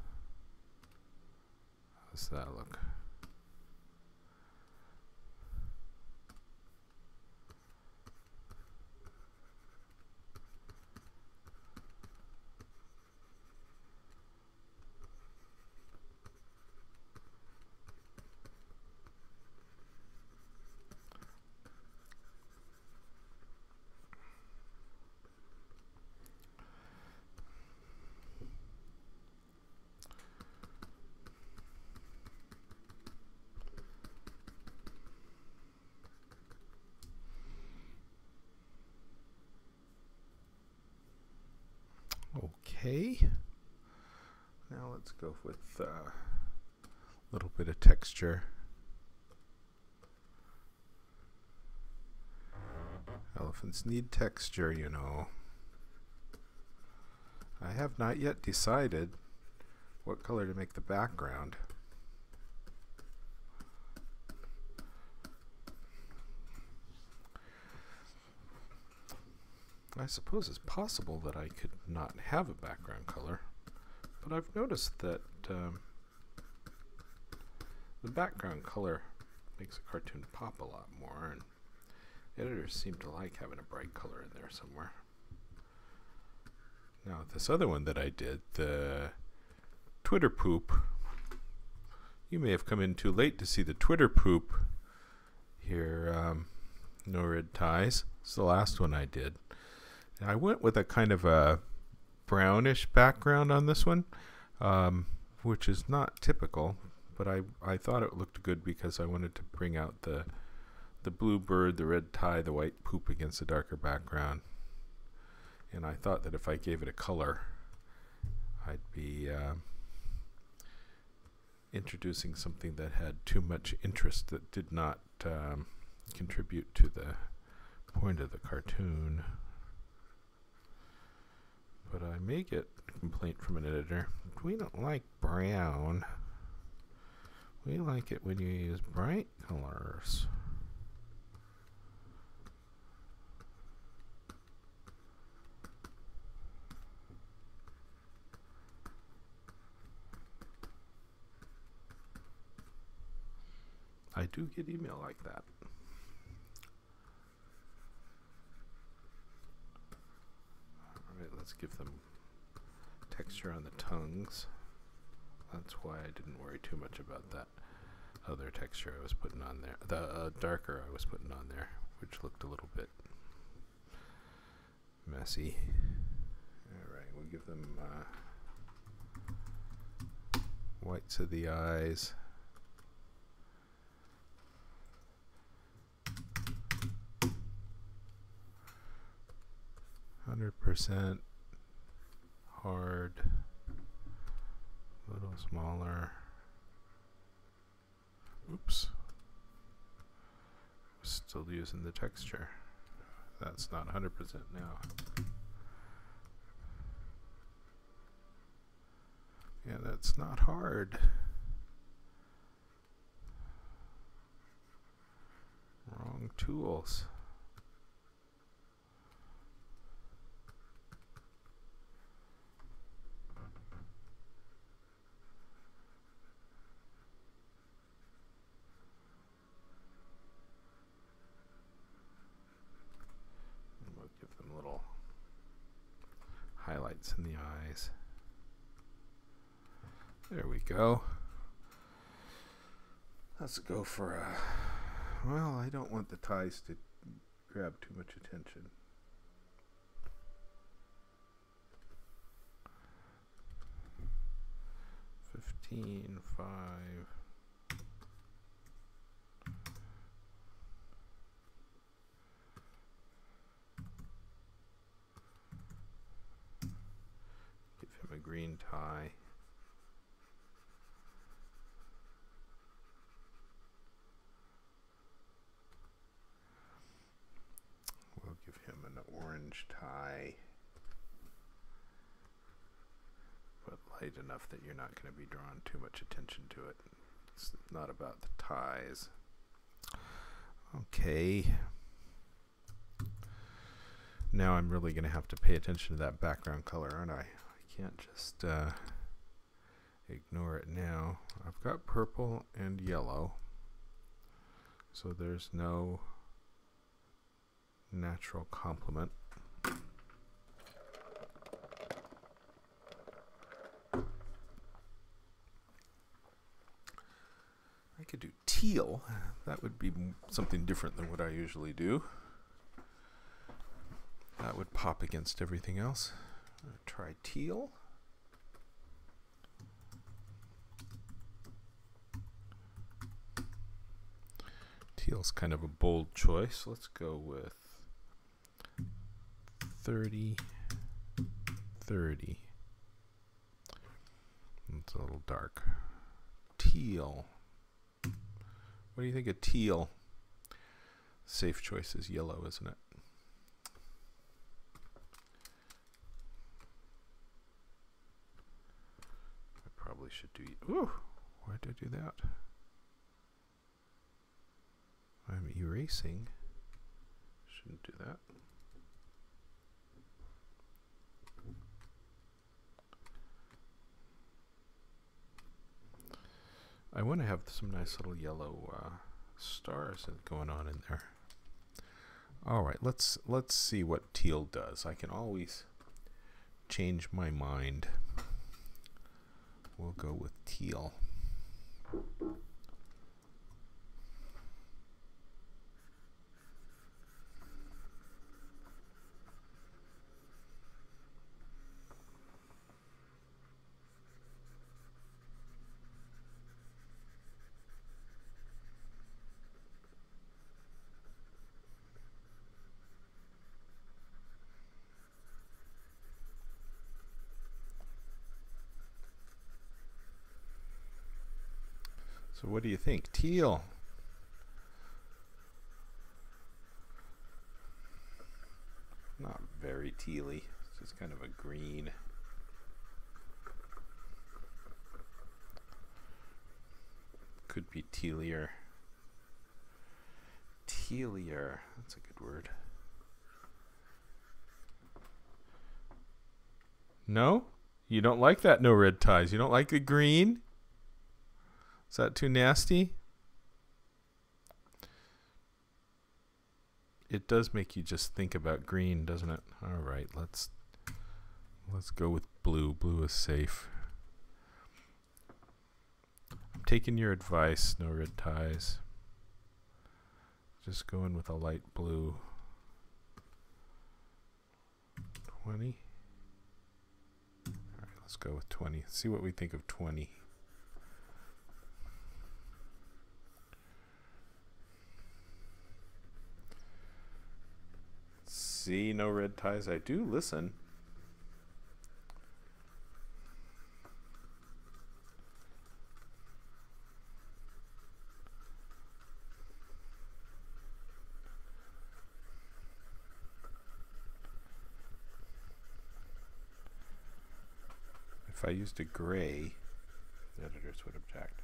[SPEAKER 2] How's that look? Okay. Now let's go with a uh, little bit of texture. Elephants need texture, you know. I have not yet decided what color to make the background. I suppose it's possible that I could not have a background color, but I've noticed that um, the background color makes a cartoon pop a lot more, and editors seem to like having a bright color in there somewhere. Now, this other one that I did, the Twitter poop, you may have come in too late to see the Twitter poop here. Um, no red ties. It's the last one I did. I went with a kind of a brownish background on this one, um, which is not typical, but I, I thought it looked good because I wanted to bring out the the blue bird, the red tie, the white poop against a darker background. And I thought that if I gave it a color, I'd be uh, introducing something that had too much interest that did not um, contribute to the point of the cartoon but I may get a complaint from an editor. We don't like brown. We like it when you use bright colors. I do get email like that. Let's give them texture on the tongues. That's why I didn't worry too much about that other texture I was putting on there. The uh, darker I was putting on there, which looked a little bit messy. Alright, we'll give them uh, whites of the eyes. Hundred percent hard, a little smaller. Oops. Still using the texture. That's not 100% now. Yeah, that's not hard. Wrong tools. We'll give them little highlights in the eyes. There we go. Let's go for a. Well, I don't want the ties to grab too much attention. Fifteen, five. Green tie. We'll give him an orange tie. But light enough that you're not going to be drawing too much attention to it. It's not about the ties. Okay. Now I'm really going to have to pay attention to that background color, aren't I? Can't just uh, ignore it now. I've got purple and yellow. So there's no natural complement. I could do teal. That would be something different than what I usually do. That would pop against everything else. Try teal. Teal's kind of a bold choice. Let's go with 30 30. It's a little dark. Teal. What do you think of teal? Safe choice is yellow, isn't it? I probably why did I do that? I'm erasing. Shouldn't do that. I want to have some nice little yellow uh, stars going on in there. All right, let's let's see what teal does. I can always change my mind. We'll go with teal. What do you think? Teal. Not very tealy. It's just kind of a green. Could be tealier. Tealier. That's a good word. No? You don't like that no red ties. You don't like the green? Is that too nasty? It does make you just think about green, doesn't it? All right, let's let's go with blue. Blue is safe. I'm taking your advice, no red ties. Just going with a light blue. 20. All right, let's go with 20. See what we think of 20. No red ties. I do listen. If I used a gray, the editors would object.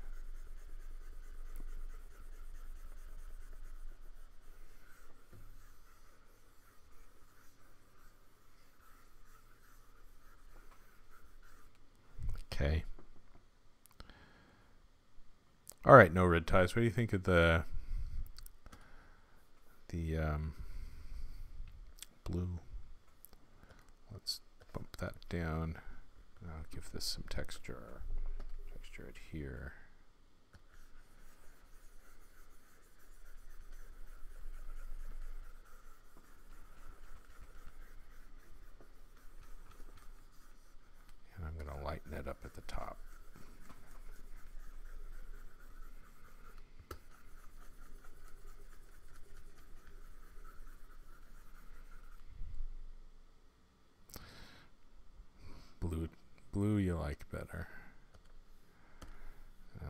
[SPEAKER 2] Okay. All right, no red ties. What do you think of the the um, blue? Let's bump that down. I'll give this some texture. Texture it here. And I'm going to lighten it up at the top. Blue, you like better.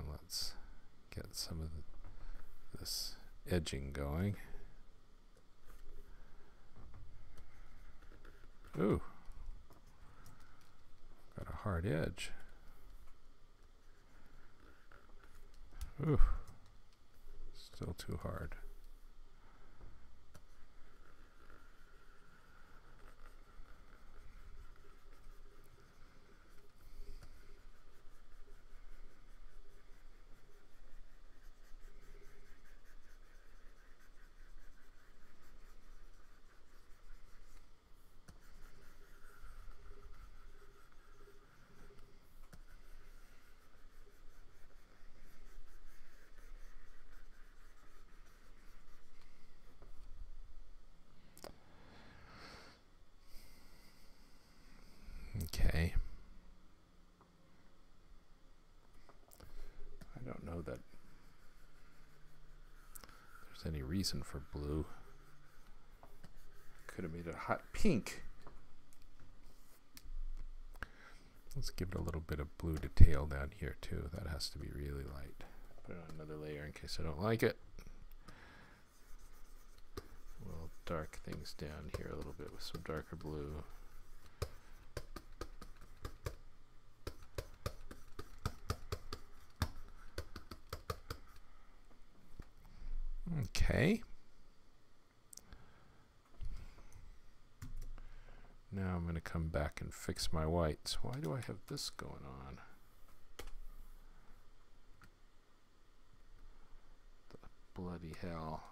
[SPEAKER 2] Let's get some of the, this edging going. Ooh. Got a hard edge. Ooh. Still too hard. Okay. I don't know that there's any reason for blue. Could have made it a hot pink. Let's give it a little bit of blue detail down here too. That has to be really light. Put on another layer in case I don't like it. We'll dark things down here a little bit with some darker blue. Okay. Now I'm going to come back and fix my whites. Why do I have this going on? The bloody hell.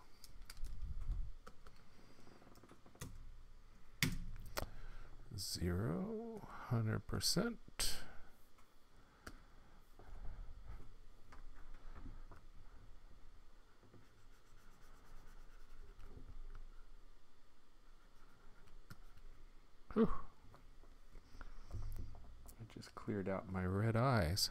[SPEAKER 2] Zero, hundred percent. Whew. I just cleared out my red eyes.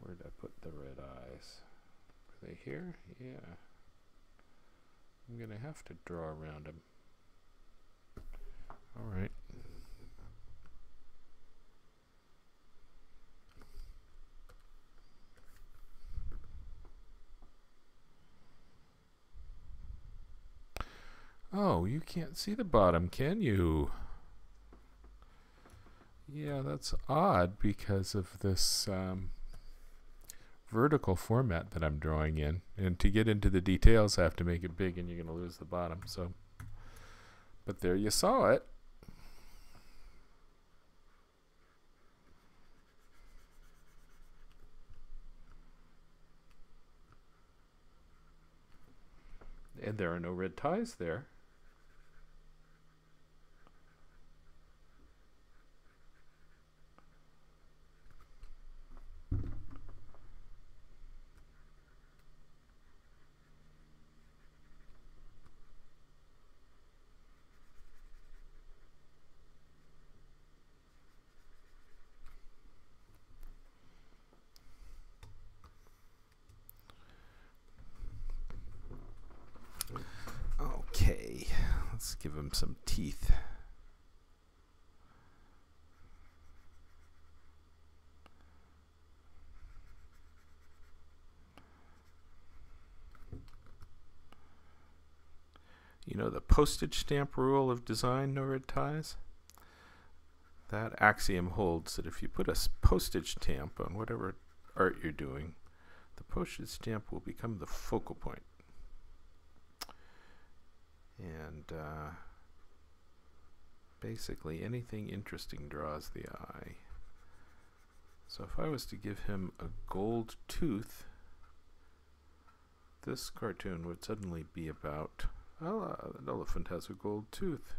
[SPEAKER 2] Where did I put the red eyes? Are they here? Yeah. I'm going to have to draw around them. All right. Oh, you can't see the bottom, can you? Yeah, that's odd because of this um, vertical format that I'm drawing in. And to get into the details, I have to make it big and you're going to lose the bottom. So, But there you saw it. And there are no red ties there. some teeth. You know the postage stamp rule of design, no red ties? That axiom holds that if you put a postage stamp on whatever art you're doing, the postage stamp will become the focal point. And uh, basically, anything interesting draws the eye. So if I was to give him a gold tooth, this cartoon would suddenly be about uh, an elephant has a gold tooth,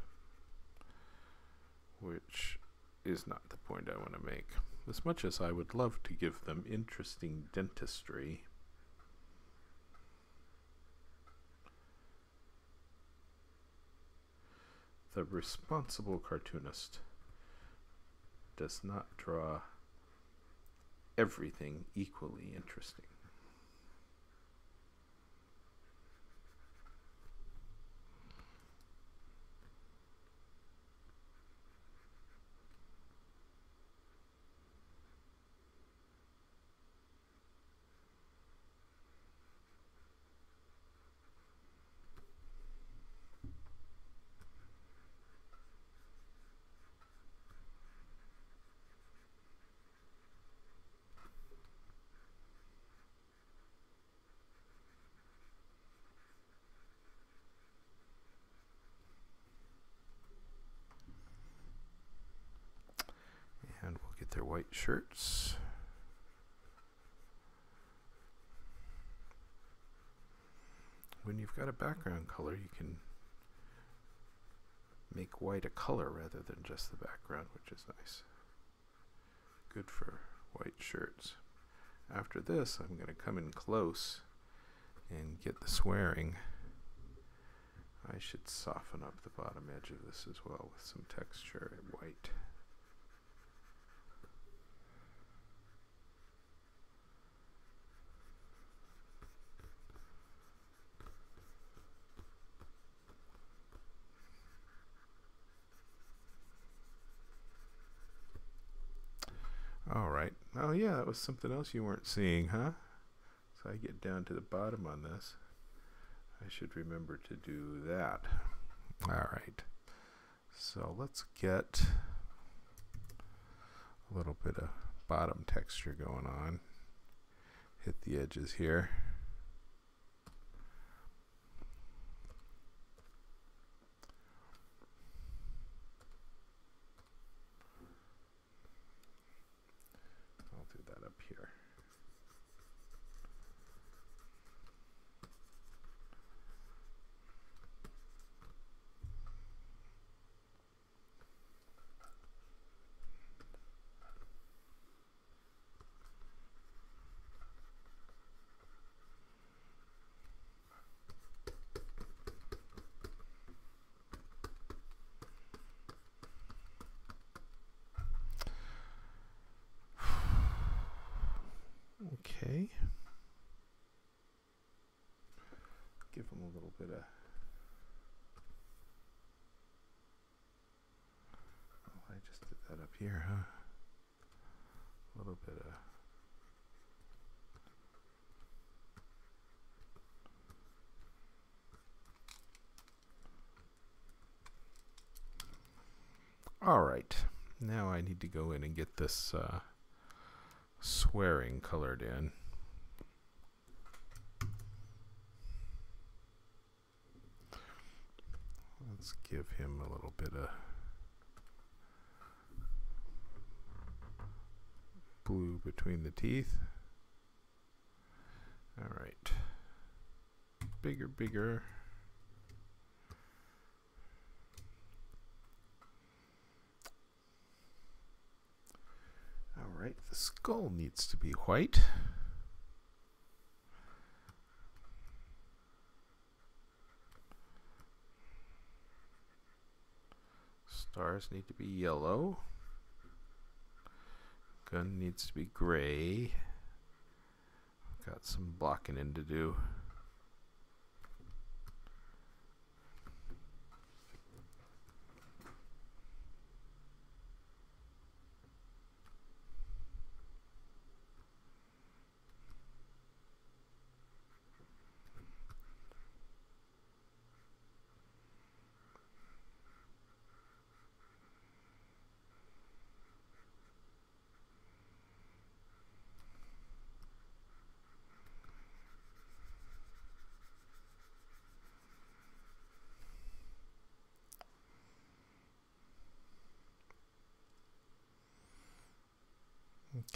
[SPEAKER 2] which is not the point I want to make. As much as I would love to give them interesting dentistry, the responsible cartoonist does not draw everything equally interesting. And we'll get their white shirts. When you've got a background color, you can make white a color rather than just the background, which is nice. Good for white shirts. After this, I'm going to come in close and get the swearing. I should soften up the bottom edge of this as well with some texture in white. All right. Oh, yeah, that was something else you weren't seeing, huh? So I get down to the bottom on this. I should remember to do that. All right. So let's get a little bit of bottom texture going on. Hit the edges here. I'll do that up here. Okay. Give them a little bit of. Oh, I just did that up here, huh? A little bit of. All right. Now I need to go in and get this. Uh, swearing colored in. Let's give him a little bit of blue between the teeth. All right. Bigger, bigger. All right, the skull needs to be white. Stars need to be yellow. Gun needs to be gray. Got some blocking in to do.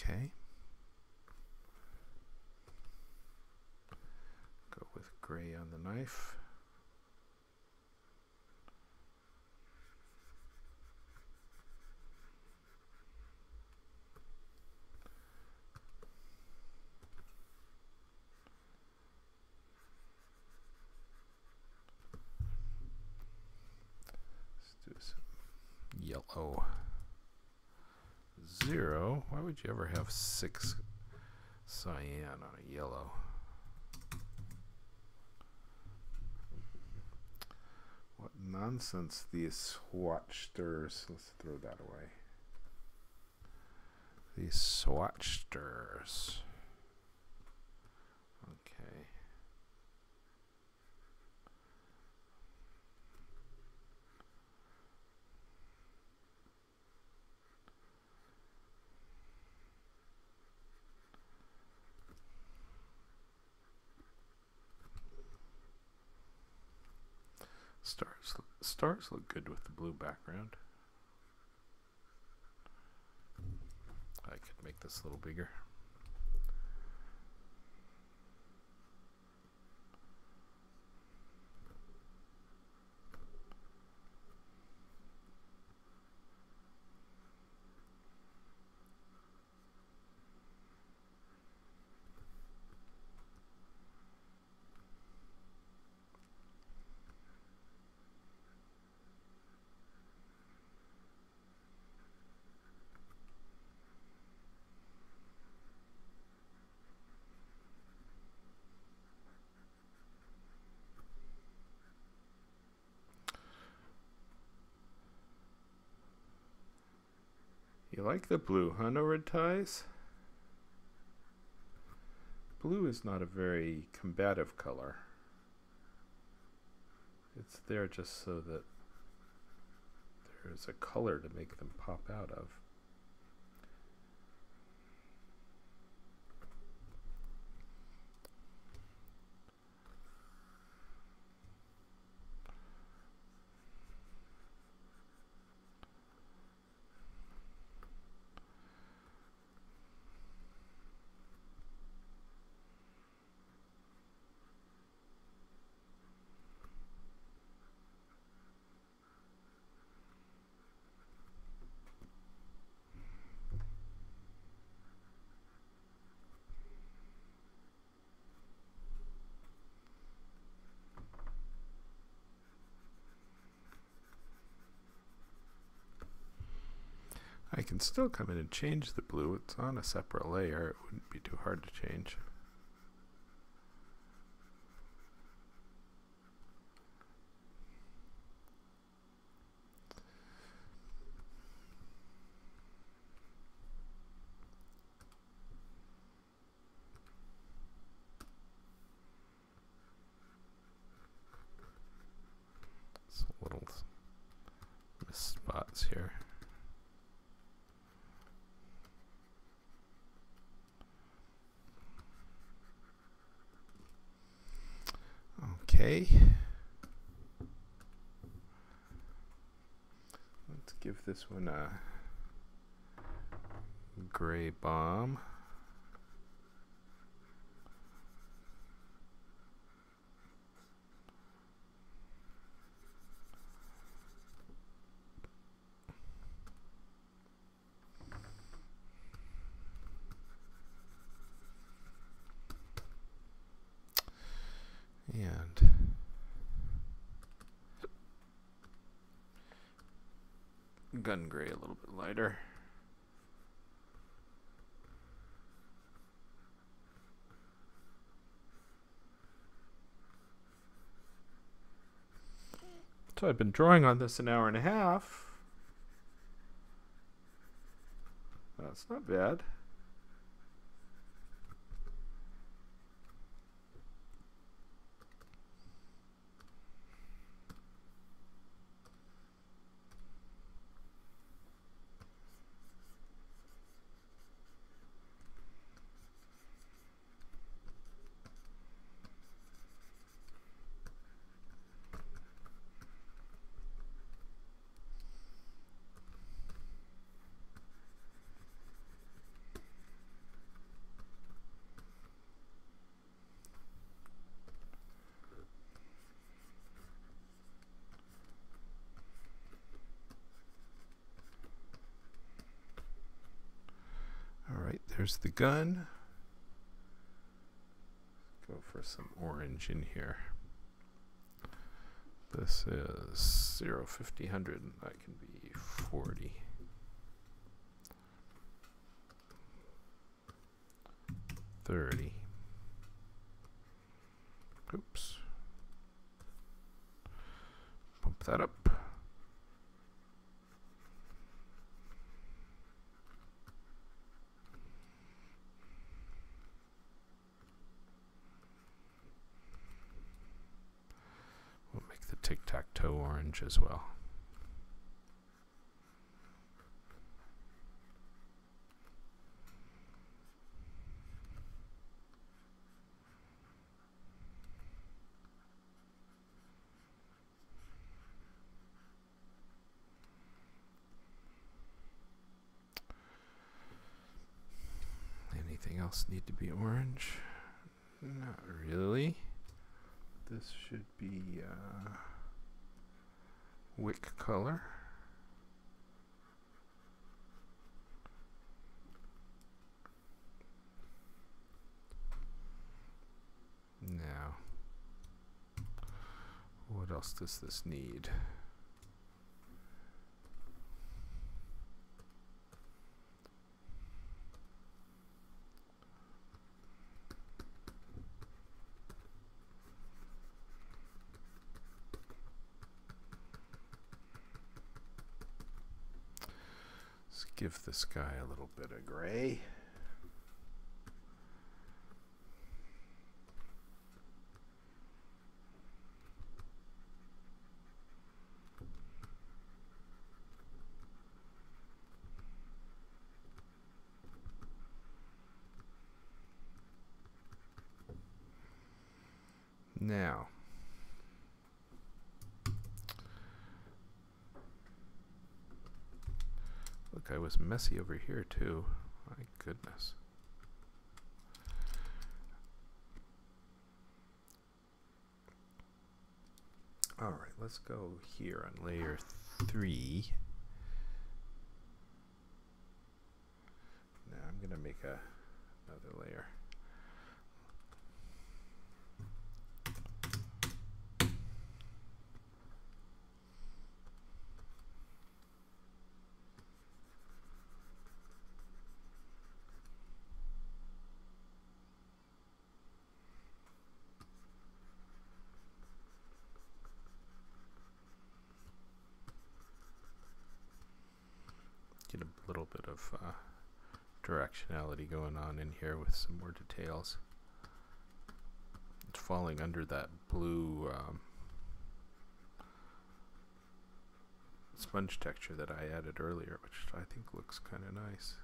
[SPEAKER 2] Okay. Go with gray on the knife. Let's do some yellow. Zero. Why would you ever have six cyan on a yellow? What nonsense these swatchters. Let's throw that away. These swatchters. Okay. Stars stars look good with the blue background. I could make this a little bigger. Like the blue, huh, no red ties? Blue is not a very combative color. It's there just so that there's a color to make them pop out of. I still come in and change the blue. It's on a separate layer. It wouldn't be too hard to change. Some little missed spots here. Okay. Let's give this one a gray bomb. And gun gray a little bit lighter. So I've been drawing on this an hour and a half. That's not bad. There's the gun. Go for some orange in here. This is 0, 50, 100. That can be 40. Thirty. Oops. Pump that up. We'll make the orange as well. Anything else need to be orange? Not really. This should be uh, wick color. Now, what else does this need? Let's give this guy a little bit of gray. Now, look, I was messy over here too. My goodness. All right, let's go here on layer three. Now I'm gonna make a another layer. get a little bit of uh, directionality going on in here with some more details. It's falling under that blue um, sponge texture that I added earlier, which I think looks kind of nice.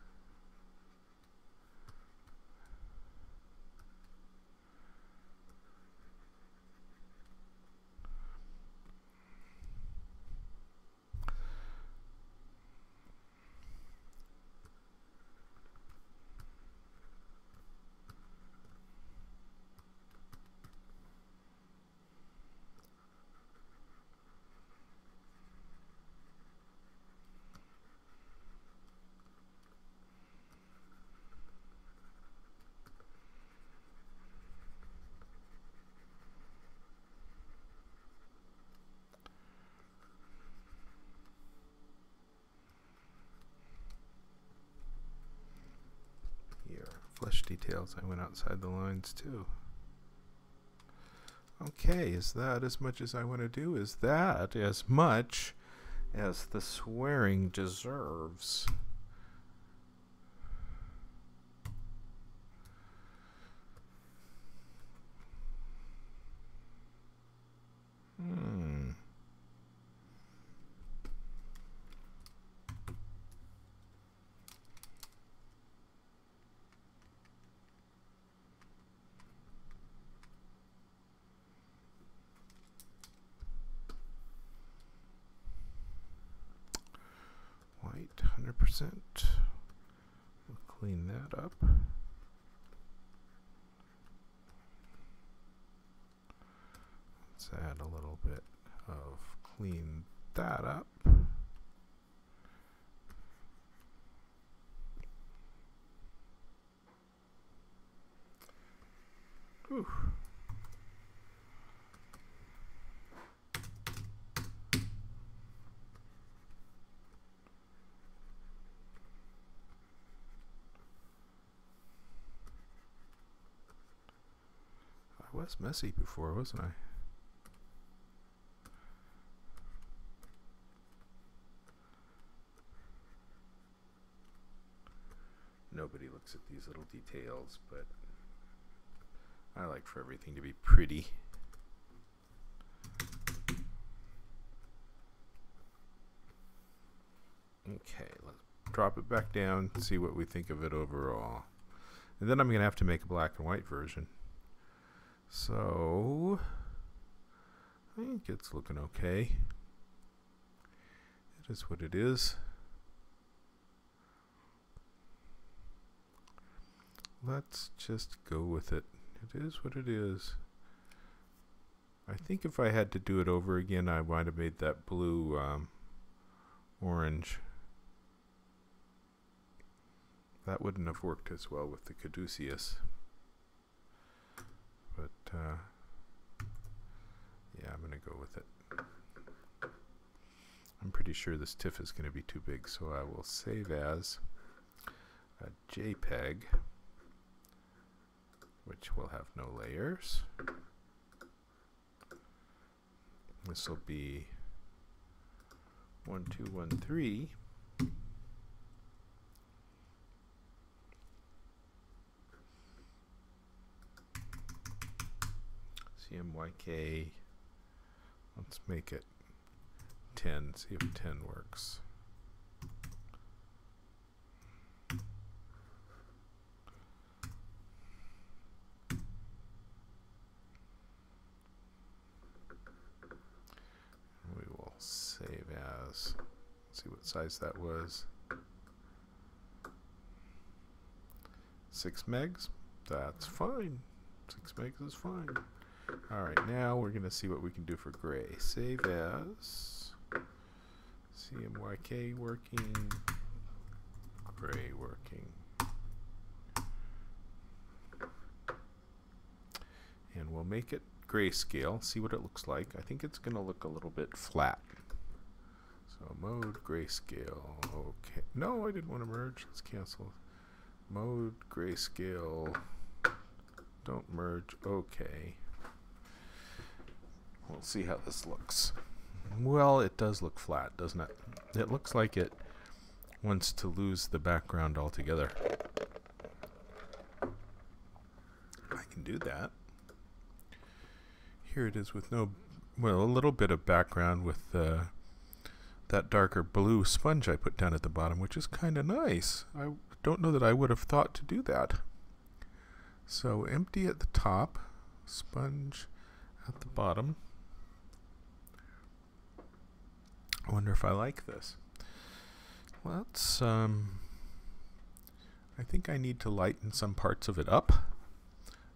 [SPEAKER 2] Here, I went outside the lines too. Okay, is that as much as I want to do? Is that as much as the swearing deserves? Hmm. White, 100%. We'll clean that up. Let's add a little bit of clean that up. Whew. I was messy before, wasn't I? Nobody looks at these little details, but I like for everything to be pretty. Okay, let's drop it back down, see what we think of it overall. And then I'm going to have to make a black and white version. So, I think it's looking okay. It is what it is. Let's just go with it. It is what it is. I think if I had to do it over again, I might have made that blue um, orange. That wouldn't have worked as well with the caduceus. Uh, yeah, I'm going to go with it. I'm pretty sure this TIFF is going to be too big, so I will save as a JPEG which will have no layers. This will be 1213. CMYK. Let's make it 10, see if 10 works. We will save as. See what size that was. Six megs. That's fine. Six megs is fine. Alright, now we're going to see what we can do for gray. Save as. CMYK working. Gray working. And we'll make it grayscale, see what it looks like. I think it's going to look a little bit flat. So mode grayscale. Okay. No, I didn't want to merge. Let's cancel. Mode grayscale. Don't merge. Okay. We'll see how this looks. Well, it does look flat, doesn't it? It looks like it wants to lose the background altogether. I can do that. Here it is with no, well, a little bit of background with uh, that darker blue sponge I put down at the bottom, which is kind of nice. I don't know that I would have thought to do that. So empty at the top, sponge at the bottom. I wonder if I like this. Let's, um, I think I need to lighten some parts of it up.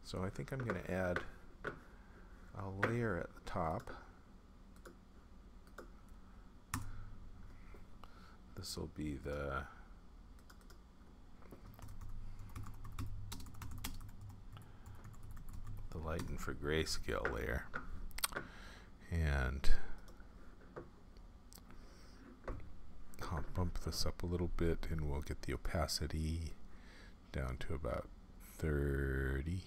[SPEAKER 2] So I think I'm going to add a layer at the top. This will be the the lighten for grayscale layer. And I'll bump this up a little bit and we'll get the opacity down to about 30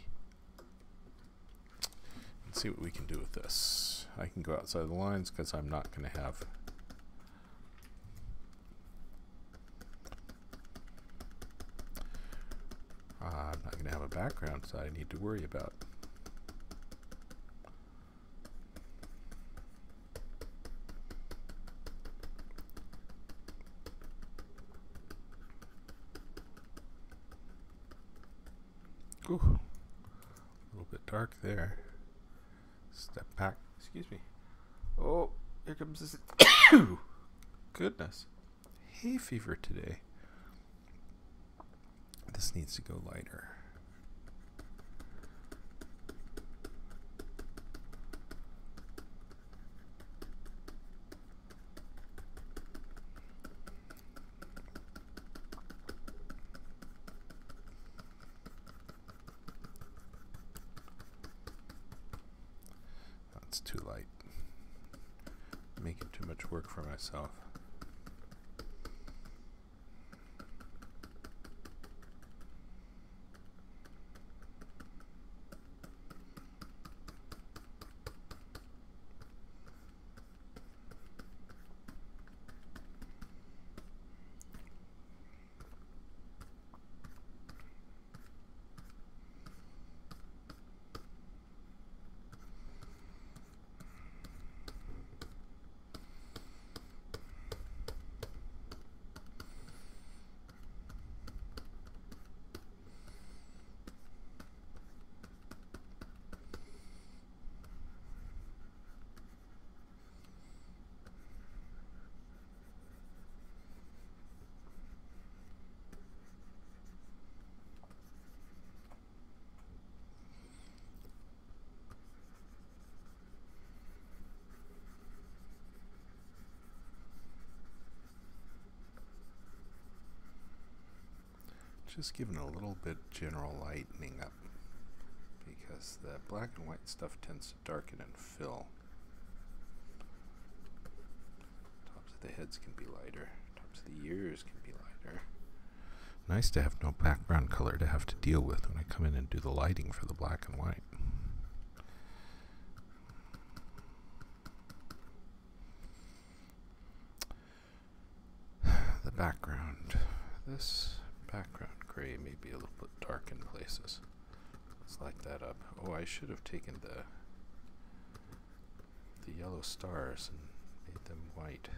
[SPEAKER 2] and see what we can do with this. I can go outside the lines because I'm not going to have I'm not going to have a background so I need to worry about. Ooh, a little bit dark there. Step back. Excuse me. Oh, here comes this. Goodness. Hay fever today. This needs to go lighter. It's too light. Making too much work for myself. Just giving a little bit general lightening up because the black and white stuff tends to darken and fill. Tops of the heads can be lighter, tops of the ears can be lighter. Nice to have no background color to have to deal with when I come in and do the lighting for the black and white. the background. This background gray may be a little bit dark in places. Let's light that up. Oh, I should have taken the the yellow stars and made them white.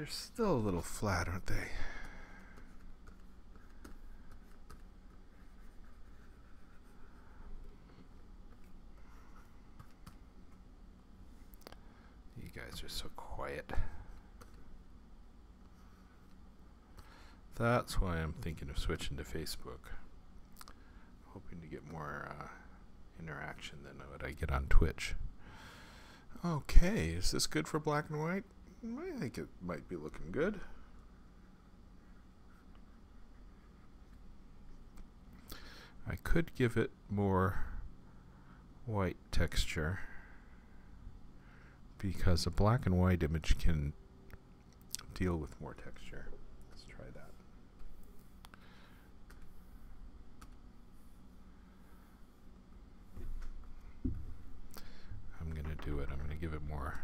[SPEAKER 2] They're still a little flat, aren't they? You guys are so quiet. That's why I'm thinking of switching to Facebook. Hoping to get more uh, interaction than what I get on Twitch. Okay, is this good for black and white? I think it might be looking good. I could give it more white texture because a black and white image can deal with more texture. Let's try that. I'm going to do it. I'm going to give it more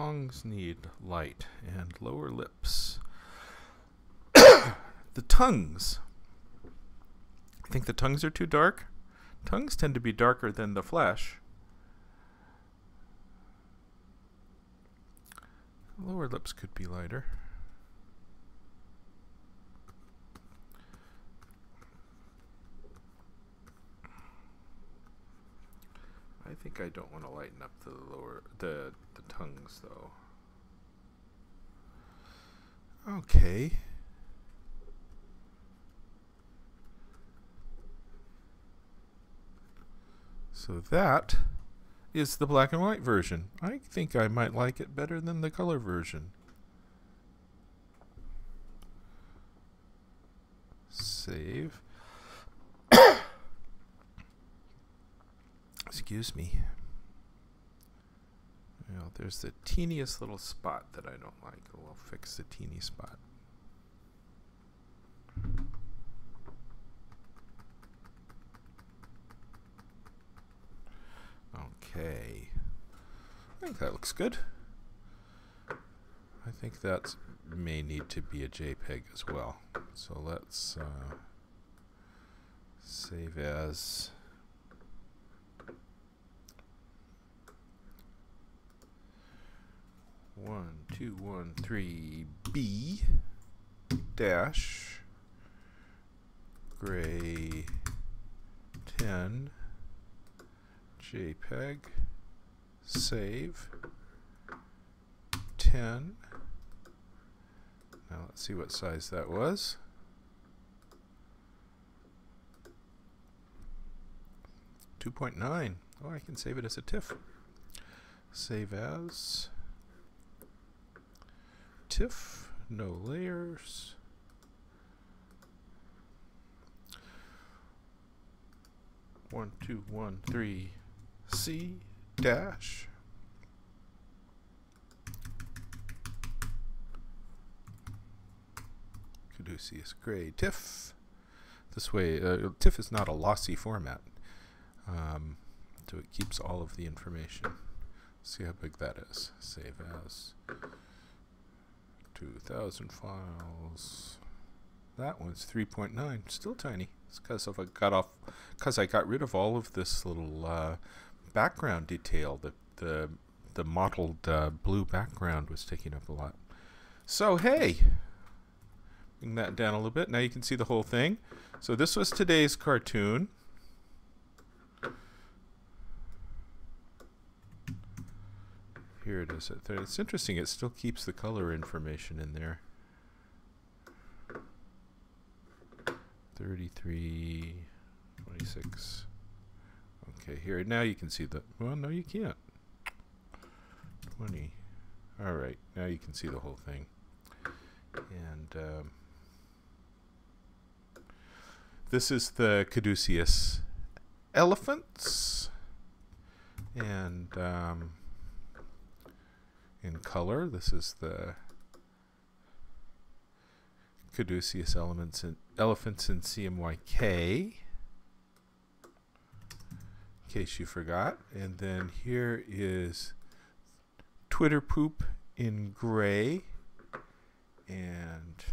[SPEAKER 2] tongues need light and lower lips. the tongues. I think the tongues are too dark. Tongues tend to be darker than the flesh. Lower lips could be lighter. I think I don't want to lighten up the lower the the tongues though. Okay. So that is the black and white version. I think I might like it better than the color version. Save. Excuse me. There's the teeniest little spot that I don't like. We'll fix the teeny spot. Okay. I think that looks good. I think that may need to be a JPEG as well. So let's uh, save as. One, two, one, three, B dash gray 10 JPEG save 10 now let's see what size that was Two point nine. Oh, I can save it as a TIFF. Save as TIFF, no layers. One, two, one, three, C dash. Caduceus Gray TIFF. This way, uh, TIFF is not a lossy format, um, so it keeps all of the information. See how big that is. Save as. 2,000 files. That one's 3.9, still tiny. It's because I got off, because I got rid of all of this little uh, background detail. The the the mottled uh, blue background was taking up a lot. So hey, bring that down a little bit. Now you can see the whole thing. So this was today's cartoon. Here it is. It's interesting. It still keeps the color information in there. 33, 26. Okay, here. Now you can see the... Well, no, you can't. 20. All right. Now you can see the whole thing. And... Um, this is the caduceus elephants. And... Um, in color. This is the caduceus elements in elephants in CMYK. In case you forgot. And then here is Twitter poop in gray. And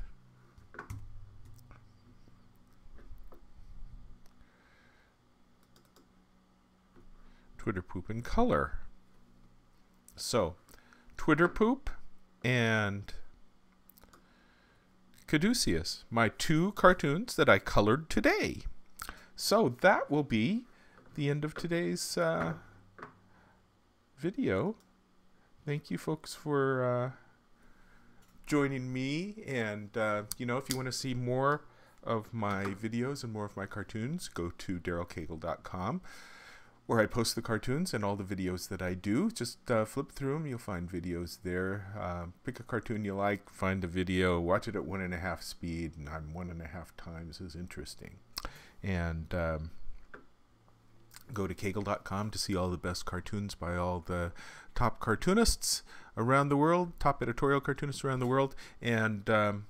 [SPEAKER 2] Twitter poop in color. So Twitter Poop and Caduceus, my two cartoons that I colored today. So that will be the end of today's uh, video. Thank you, folks, for uh, joining me. And, uh, you know, if you want to see more of my videos and more of my cartoons, go to darylcagle.com where I post the cartoons and all the videos that I do. Just uh, flip through them, you'll find videos there. Uh, pick a cartoon you like, find a video, watch it at one and a half speed, and I'm one and a half times as interesting. And um, go to cagle.com to see all the best cartoons by all the top cartoonists around the world, top editorial cartoonists around the world. And um,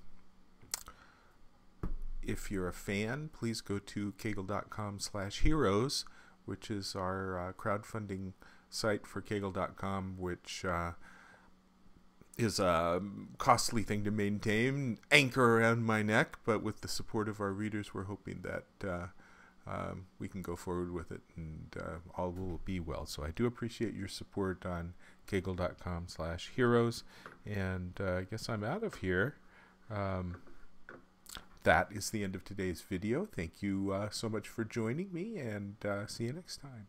[SPEAKER 2] if you're a fan, please go to cagle.com slash heroes which is our uh, crowdfunding site for Cagle.com, which uh, is a costly thing to maintain, anchor around my neck, but with the support of our readers, we're hoping that uh, um, we can go forward with it and uh, all will be well. So I do appreciate your support on Cagle.com slash heroes, and uh, I guess I'm out of here. Um, that is the end of today's video. Thank you uh, so much for joining me, and uh, see you next time.